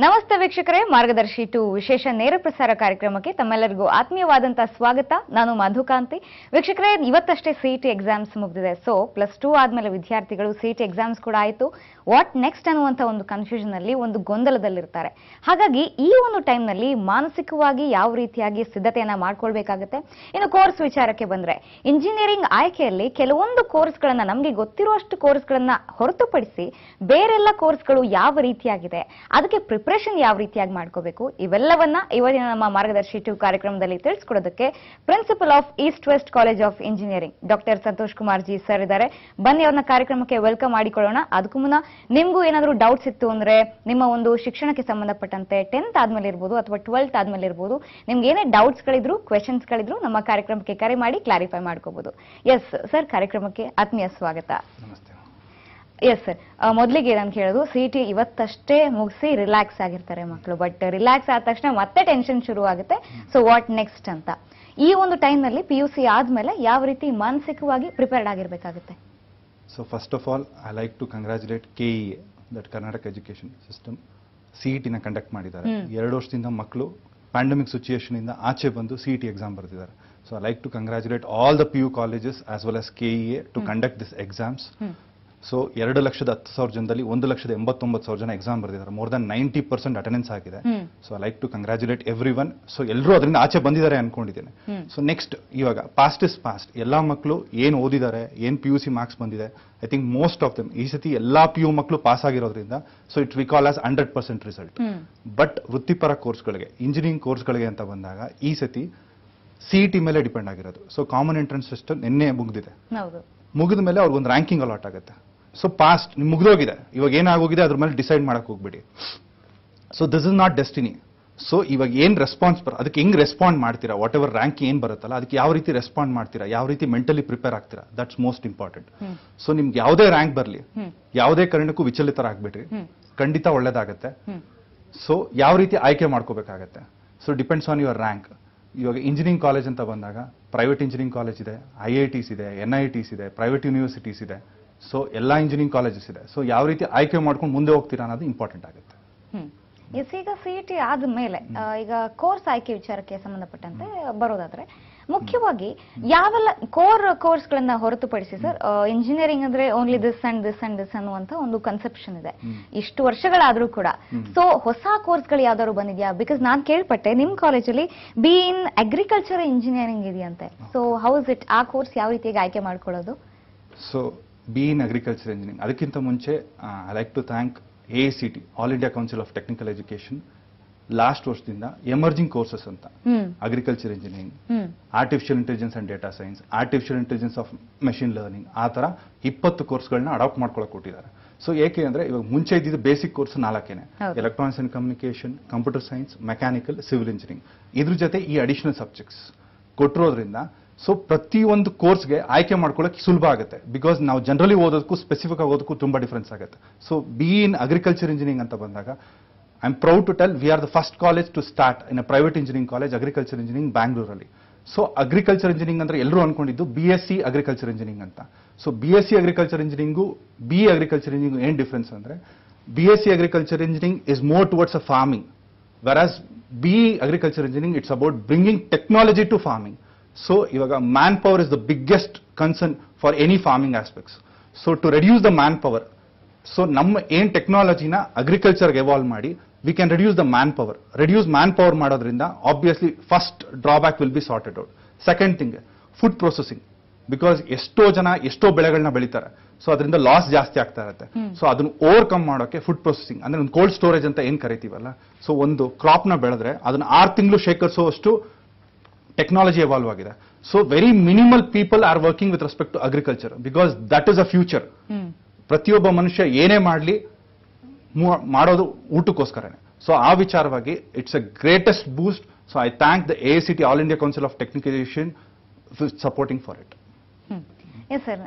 ನಮಸ್ತೆ ವೀಕ್ಷಕರೇ, ಮಾರ್ಗದರ್ಶಿ ಟು ವಿಶೇಷ ನೇರ ಪ್ರಸಾರ ಕಾರ್ಯಕ್ರಮಕ್ಕೆ ತಮ್ಮೆಲ್ಲರಿಗೂ ಆತ್ಮೀಯವಾದಂತಹ ಸ್ವಾಗತ. ನಾನು ಮಧುಕಾಂತಿ. ವೀಕ್ಷಕರೇ, ಇವತ್ತಷ್ಟೇ ಸಿಇಟಿ ಎಕ್ಸಾಮ್ಸ್ ಮುಗಿದಿದೆ. ಸೊ ಪ್ಲಸ್ ಟೂ ಆದ್ಮೇಲೆ ವಿದ್ಯಾರ್ಥಿಗಳು ಸಿಇಟಿ ಎಕ್ಸಾಮ್ಸ್ ಕೂಡ ಆಯಿತು. ವಾಟ್ ನೆಕ್ಸ್ಟ್ ಅನ್ನುವಂಥ ಒಂದು ಕನ್ಫ್ಯೂಷನ್ ಅಲ್ಲಿ, ಒಂದು ಗೊಂದಲದಲ್ಲಿರ್ತಾರೆ. ಹಾಗಾಗಿ ಈ ಒಂದು ಟೈಮ್ನಲ್ಲಿ ಮಾನಸಿಕವಾಗಿ ಯಾವ ರೀತಿಯಾಗಿ ಸಿದ್ಧತೆಯನ್ನ ಮಾಡ್ಕೊಳ್ಬೇಕಾಗುತ್ತೆ? ಇನ್ನು ಕೋರ್ಸ್ ವಿಚಾರಕ್ಕೆ ಬಂದ್ರೆ ಇಂಜಿನಿಯರಿಂಗ್ ಆಯ್ಕೆಯಲ್ಲಿ ಕೆಲವೊಂದು ಕೋರ್ಸ್ಗಳನ್ನ ನಮಗೆ ಗೊತ್ತಿರುವಷ್ಟು ಕೋರ್ಸ್ಗಳನ್ನ ಹೊರತುಪಡಿಸಿ ಬೇರೆಲ್ಲ ಕೋರ್ಸ್ಗಳು ಯಾವ ರೀತಿಯಾಗಿದೆ, ಅದಕ್ಕೆ ಪ್ರಿಪ್ರೇಷನ್ ಯಾವ ರೀತಿಯಾಗಿ ಮಾಡ್ಕೋಬೇಕು? ಇವೆಲ್ಲವನ್ನ ಇವತ್ತಿನ ನಮ್ಮ ಮಾರ್ಗದರ್ಶಿ ಟು ಕಾರ್ಯಕ್ರಮದಲ್ಲಿ ತಿಳಿಸ್ಕೊಡೋದಕ್ಕೆ principal of east west college of engineering doctor Santosh Kumar G sir ಇದ್ದಾರೆ. ಬನ್ನಿ ಅವ್ರನ್ನ ಕಾರ್ಯಕ್ರಮಕ್ಕೆ ವೆಲ್ಕಮ್ ಮಾಡಿಕೊಳ್ಳೋಣ. ಅದಕ್ಕೂ ಮುನ್ನ ನಿಮ್ಗೂ ಏನಾದರೂ ಡೌಟ್ಸ್ ಇತ್ತು ಅಂದ್ರೆ ನಿಮ್ಮ ಒಂದು ಶಿಕ್ಷಣಕ್ಕೆ ಸಂಬಂಧಪಟ್ಟಂತೆ ಟೆಂತ್ ಆದ್ಮೇಲೆ ಇರ್ಬೋದು ಅಥವಾ ಟ್ವೆಲ್ತ್ ಆದ್ಮೇಲೆ ಇರ್ಬೋದು ನಿಮ್ಗೆ ಏನೇ ಡೌಟ್ಸ್ ಗಳಿದ್ರು ಕ್ವೆಶನ್ಸ್ ಗಳಿದ್ರು, ನಮ್ಮ ಕಾರ್ಯಕ್ರಮಕ್ಕೆ ಕರೆ ಮಾಡಿ ಕ್ಲಾರಿಫೈ ಮಾಡ್ಕೋಬಹುದು ಎಸ್ ಸರ್ ಕಾರ್ಯಕ್ರಮಕ್ಕೆ ಆತ್ಮೀಯ ಸ್ವಾಗತ. ನಮಸ್ತೆ. ಎಸ್ ಸರ್ ಮೊದಲಿಗೆ ನಾನು ಹೇಳೋದು ಸಿ ಟಿ ಇವತ್ತಷ್ಟೇ ಮುಗಿಸಿ ರಿಲ್ಯಾಕ್ಸ್ ಆಗಿರ್ತಾರೆ ಮಕ್ಕಳು ಬಟ್ ರಿಲ್ಯಾಕ್ಸ್ ಆದ ತಕ್ಷಣ ಮತ್ತೆ ಟೆನ್ಷನ್ ಶುರು ಆಗುತ್ತೆ. ಸೊ ವಾಟ್ ನೆಕ್ಸ್ಟ್ ಅಂತ? ಈ ಒಂದು ಟೈಮ್ನಲ್ಲಿ ಪಿ ಯು ಸಿ ಆದ್ಮೇಲೆ ಯಾವ ರೀತಿ ಮಾನಸಿಕವಾಗಿ prepared ಆಗಿರಬೇಕಾಗುತ್ತೆ? So first of all I like to congratulate K E that Karnataka education system C ಟಿನ ಕಂಡಕ್ಟ್ ಮಾಡಿದ್ದಾರೆ. ಎರಡು ವರ್ಷದಿಂದ ಮಕ್ಕಳು ಪ್ಯಾಂಡಮಿಕ್ ಸಿಚುಯೇಷನ್ ಇಂದ ಆಚೆ ಬಂದು ಸಿ ಟಿ ಎಕ್ಸಾಮ್ ಬರ್ತಿದ್ದಾರೆ so I like to congratulate all the P U colleges as well as K E A to conduct this exams. So ಎರಡು ಲಕ್ಷದ ಹತ್ತು ಸಾವಿರ ಜನದಲ್ಲಿ ಒಂದು ಲಕ್ಷದ ಎಂಬತ್ತೊಂಬತ್ತು ಸಾವಿರ ಜನ ಎಕ್ಸಾಮ್ ಬರೆದಿದ್ದಾರೆ. More than ninety percent attendance ಆಗಿದೆ. So I like to congratulate everyone so ಎಲ್ಲರೂ ಅದರಿಂದ ಆಚೆ ಬಂದಿದ್ದಾರೆ ಅನ್ಕೊಂಡಿದ್ದೇನೆ. ಸೊ ನೆಕ್ಸ್ಟ್ ಇವಾಗ ಪಾಸ್ಟ್ ಇಸ್ ಪಾಸ್ಟ್ ಎಲ್ಲಾ ಮಕ್ಕಳು ಏನು ಓದಿದ್ದಾರೆ ಏನ್ ಪಿ ಯು ಸಿ ಮಾರ್ಕ್ಸ್ ಬಂದಿದೆ I think most of them ಈ ಸತಿ ಎಲ್ಲಾ ಪಿ ಯು ಮಕ್ಕಳು ಪಾಸ್ ಆಗಿರೋದ್ರಿಂದ so it we call as hundred percent result but ವೃತ್ತಿಪರ ಕೋರ್ಸ್ಗಳಿಗೆ ಇಂಜಿನಿಯರಿಂಗ್ ಕೋರ್ಸ್ಗಳಿಗೆ ಅಂತ ಬಂದಾಗ ಈ ಸತಿ ಸಿಇಟಿ ಮೇಲೆ ಡಿಪೆಂಡ್ ಆಗಿರೋದು. ಸೊ ಕಾಮನ್ ಎಂಟ್ರೆನ್ಸ್ ಸಿಸ್ಟಮ್ ನಿನ್ನೆ ಮುಗ್ದಿದೆ. ಮುಗಿದ ಮೇಲೆ ಅವ್ರಿಗೊಂದು ರ್ಯಾಂಕಿಂಗ್ ಅಲಾಟ್ ಆಗುತ್ತೆ. ಸೊ ಪಾಸ್ಟ್ ನಿಮ್ ಮುಗಿದೋಗಿದೆ ಇವಾಗ ಏನಾಗೋಗಿದೆ ಅದ್ರ ಮೇಲೆ ಡಿಸೈಡ್ ಮಾಡಕ್ ಹೋಗ್ಬೇಡಿ. So this is not destiny so ಇವಾಗ ಏನ್ ರೆಸ್ಪಾನ್ಸ್ ಬರ ಅದಕ್ಕೆ ಹೆಂಗ್ ರೆಸ್ಪಾಂಡ್ ಮಾಡ್ತೀರಾ? ವಾಟ್ ಎವರ್ ರ್ಯಾಂಕ್ ಏನ್ ಬರುತ್ತಲ್ಲ ಅದಕ್ಕೆ ಯಾವ ರೀತಿ ರೆಸ್ಪಾಂಡ್ ಮಾಡ್ತೀರಾ? ಯಾವ ರೀತಿ ಮೆಂಟಲಿ ಪ್ರಿಪೇರ್ ಆಗ್ತೀರಾ? That's most important. ಸೊ ನಿಮ್ಗೆ ಯಾವುದೇ ರ್ಯಾಂಕ್ ಬರಲಿ. ಯಾವುದೇ ಕಾರಣಕ್ಕೂ ವಿಚಲಿತರ ಆಗ್ಬಿಡ್ರಿ ಖಂಡಿತ ಒಳ್ಳೇದಾಗತ್ತೆ. ಸೊ ಯಾವ ರೀತಿ ಆಯ್ಕೆ ಮಾಡ್ಕೋಬೇಕಾಗತ್ತೆ? So depends on your rank ಇವಾಗ ಇಂಜಿನಿಯರಿಂಗ್ ಕಾಲೇಜ್ ಅಂತ ಬಂದಾಗ ಪ್ರೈವೇಟ್ ಇಂಜಿನಿಯರಿಂಗ್ ಕಾಲೇಜ್ ಇದೆ ಐ ಐ ಟಿಸ್ ಇದೆ ಎನ್ ಐ ಟಿಸ್ ಇದೆ ಪ್ರೈವೇಟ್ ಯೂನಿವರ್ಸಿಟೀಸ್ ಇದೆ. ಸೊ ಎಲ್ಲ ಇಂಜಿನಿಯರಿಂಗ್ ಕಾಲೇಜಸ್ ಇದೆ. ಸೊ ಯಾವ ರೀತಿ ಆಯ್ಕೆ ಮಾಡ್ಕೊಂಡು ಮುಂದೆ ಹೋಗ್ತೀರಾ ಅನ್ನೋದು ಇಂಪಾರ್ಟೆಂಟ್ ಆಗುತ್ತೆ. ಹ್ಮ್. ಎಸ್ ಈಗ ಸಿ ಟಿ ಆದ್ಮೇಲೆ ಆ, ಈಗ ಕೋರ್ಸ್ ಆಯ್ಕೆ ವಿಚಾರಕ್ಕೆ ಸಂಬಂಧಪಟ್ಟಂತೆ ಬರೋದಾದ್ರೆ ಮುಖ್ಯವಾಗಿ ಯಾವೆಲ್ಲ ಕೋರ್ ಕೋರ್ಸ್ ಗಳನ್ನ ಹೊರತುಪಡಿಸಿ ಸರ್ ಇಂಜಿನಿಯರಿಂಗ್ ಅಂದ್ರೆ only this and this and this ಅನ್ನುವಂತ ಒಂದು ಕನ್ಸೆಪ್ಷನ್ ಇದೆ. ಇಷ್ಟು ವರ್ಷಗಳಾದ್ರೂ ಕೂಡ. ಸೊ ಹೊಸ ಕೋರ್ಸ್ಗಳು ಯಾವ್ದಾದ್ರು ಬಂದಿದ್ಯಾ? ಬಿಕಾಸ್ ನಾನ್ ಕೇಳ್ಪಟ್ಟೆ ನಿಮ್ ಕಾಲೇಜಲ್ಲಿ ಬಿ ಇನ್ ಅಗ್ರಿಕಲ್ಚರ್ ಇಂಜಿನಿಯರಿಂಗ್ ಇದೆಯಂತೆ. ಸೊ ಹೌಸ್ ಇಟ್ ಆ ಕೋರ್ಸ್ ಯಾವ ರೀತಿಯಾಗಿ ಆಯ್ಕೆ ಮಾಡ್ಕೊಳ್ಳೋದು? So B in agriculture engineering ಅದಕ್ಕಿಂತ ಮುಂಚೆ I like to thank A C T all India council of technical education last ವರ್ಷದಿಂದ ಎಮರ್ಜಿಂಗ್ ಕೋರ್ಸಸ್ ಅಂತ. Agriculture engineering artificial intelligence and data science artificial intelligence of machine learning ಆ ತರ ಇಪ್ಪತ್ತು ಕೋರ್ಸ್ಗಳನ್ನ adapt ಮಾಡ್ಕೊಳಕ್ ಕೊಟ್ಟಿದ್ದಾರೆ. So ಏಕೆ ಅಂದ್ರೆ ಇವಾಗ ಮುಂಚೆ ಇದ್ದಿದ್ದು basic course ನಾಲ್ಕೇನೆ. Electronics and communication computer science mechanical civil engineering ಇದ್ರ ಜೊತೆ ಈ ಅಡಿಷನಲ್ ಸಬ್ಜೆಕ್ಟ್ಸ್ ಕೊಟ್ಟಿರೋದ್ರಿಂದ ಸೊ ಪ್ರತಿಯೊಂದು ಕೋರ್ಸ್ಗೆ ಆಯ್ಕೆ ಮಾಡ್ಕೊಳ್ಳೋಕೆ ಸುಲಭ ಆಗುತ್ತೆ. ಬಿಕಾಸ್ ನಾವು ಜನರಲಿ ಓದೋದಕ್ಕೂ ಸ್ಪೆಸಿಫಿಕ್ ಆಗಿ ತುಂಬ ಡಿಫ್ರೆನ್ಸ್ ಆಗುತ್ತೆ. So B in agriculture engineering ಅಂತ ಬಂದಾಗ I am proud to tell we are the first college to start in a private engineering college agriculture engineering ಬ್ಯಾಂಗ್ಳೂರಲ್ಲಿ ಸೊ ಅಗ್ರಿಕಲ್ಚರ್ ಇಂಜಿನಿಯರಿಂಗ್ ಅಂದ್ರೆ ಎಲ್ಲರೂ ಅನ್ಕೊಂಡಿದ್ದು B S C agriculture engineering ಅಂತ. So B S C agriculture engineering B agriculture engineering ಏನು difference ಅಂದ್ರೆ B S C agriculture engineering is more towards a farming whereas B agriculture engineering it's about bringing technology to farming. So ಇವಾಗ man power is the biggest concern for any farming aspects so to reduce the man power so ನಮ್ಮ ಏನ್ ಟೆಕ್ನಾಲಜಿನ ಅಗ್ರಿಕಲ್ಚರ್ಗೆ evolve ಮಾಡಿ we can reduce the man power reduce man power ಮಾಡೋದ್ರಿಂದ obviously first drawback will be sorted out second thing food processing because ಎಷ್ಟೋ ಜನ ಎಷ್ಟೋ ಬೆಳೆಗಳನ್ನ ಬೆಳಿತಾರೆ. ಸೊ ಅದರಿಂದ ಲಾಸ್ ಜಾಸ್ತಿ ಆಗ್ತಾ ಇರುತ್ತೆ. ಸೊ ಅದನ್ನ ಓವರ್ಕಮ್ ಮಾಡೋಕೆ ಫುಡ್ ಪ್ರೊಸೆಸಿಂಗ್ ಅಂದ್ರೆ ಒಂದು ಕೋಲ್ಡ್ ಸ್ಟೋರೇಜ್ ಅಂತ ಏನ್ ಕರಿತೀವಲ್ಲ? ಸೊ ಒಂದು ಕ್ರಾಪ್ನ ಬೆಳೆದ್ರೆ ಅದನ್ನ ಆರು ತಿಂಗಳು ಶೇಖರಿಸುವಷ್ಟು ಟೆಕ್ನಾಲಜಿ ಎವಾಲ್ವ್ ಆಗಿದೆ. So very minimal people are working with respect to agriculture because that is a future ಪ್ರತಿಯೊಬ್ಬ ಮನುಷ್ಯ ಏನೇ ಮಾಡಲಿ ಮಾಡೋದು ಊಟಕ್ಕೋಸ್ಕರನೇ. ಸೊ ಆ ವಿಚಾರವಾಗಿ it's a greatest boost so I thank the A C T all India council of technication supporting for it yes sir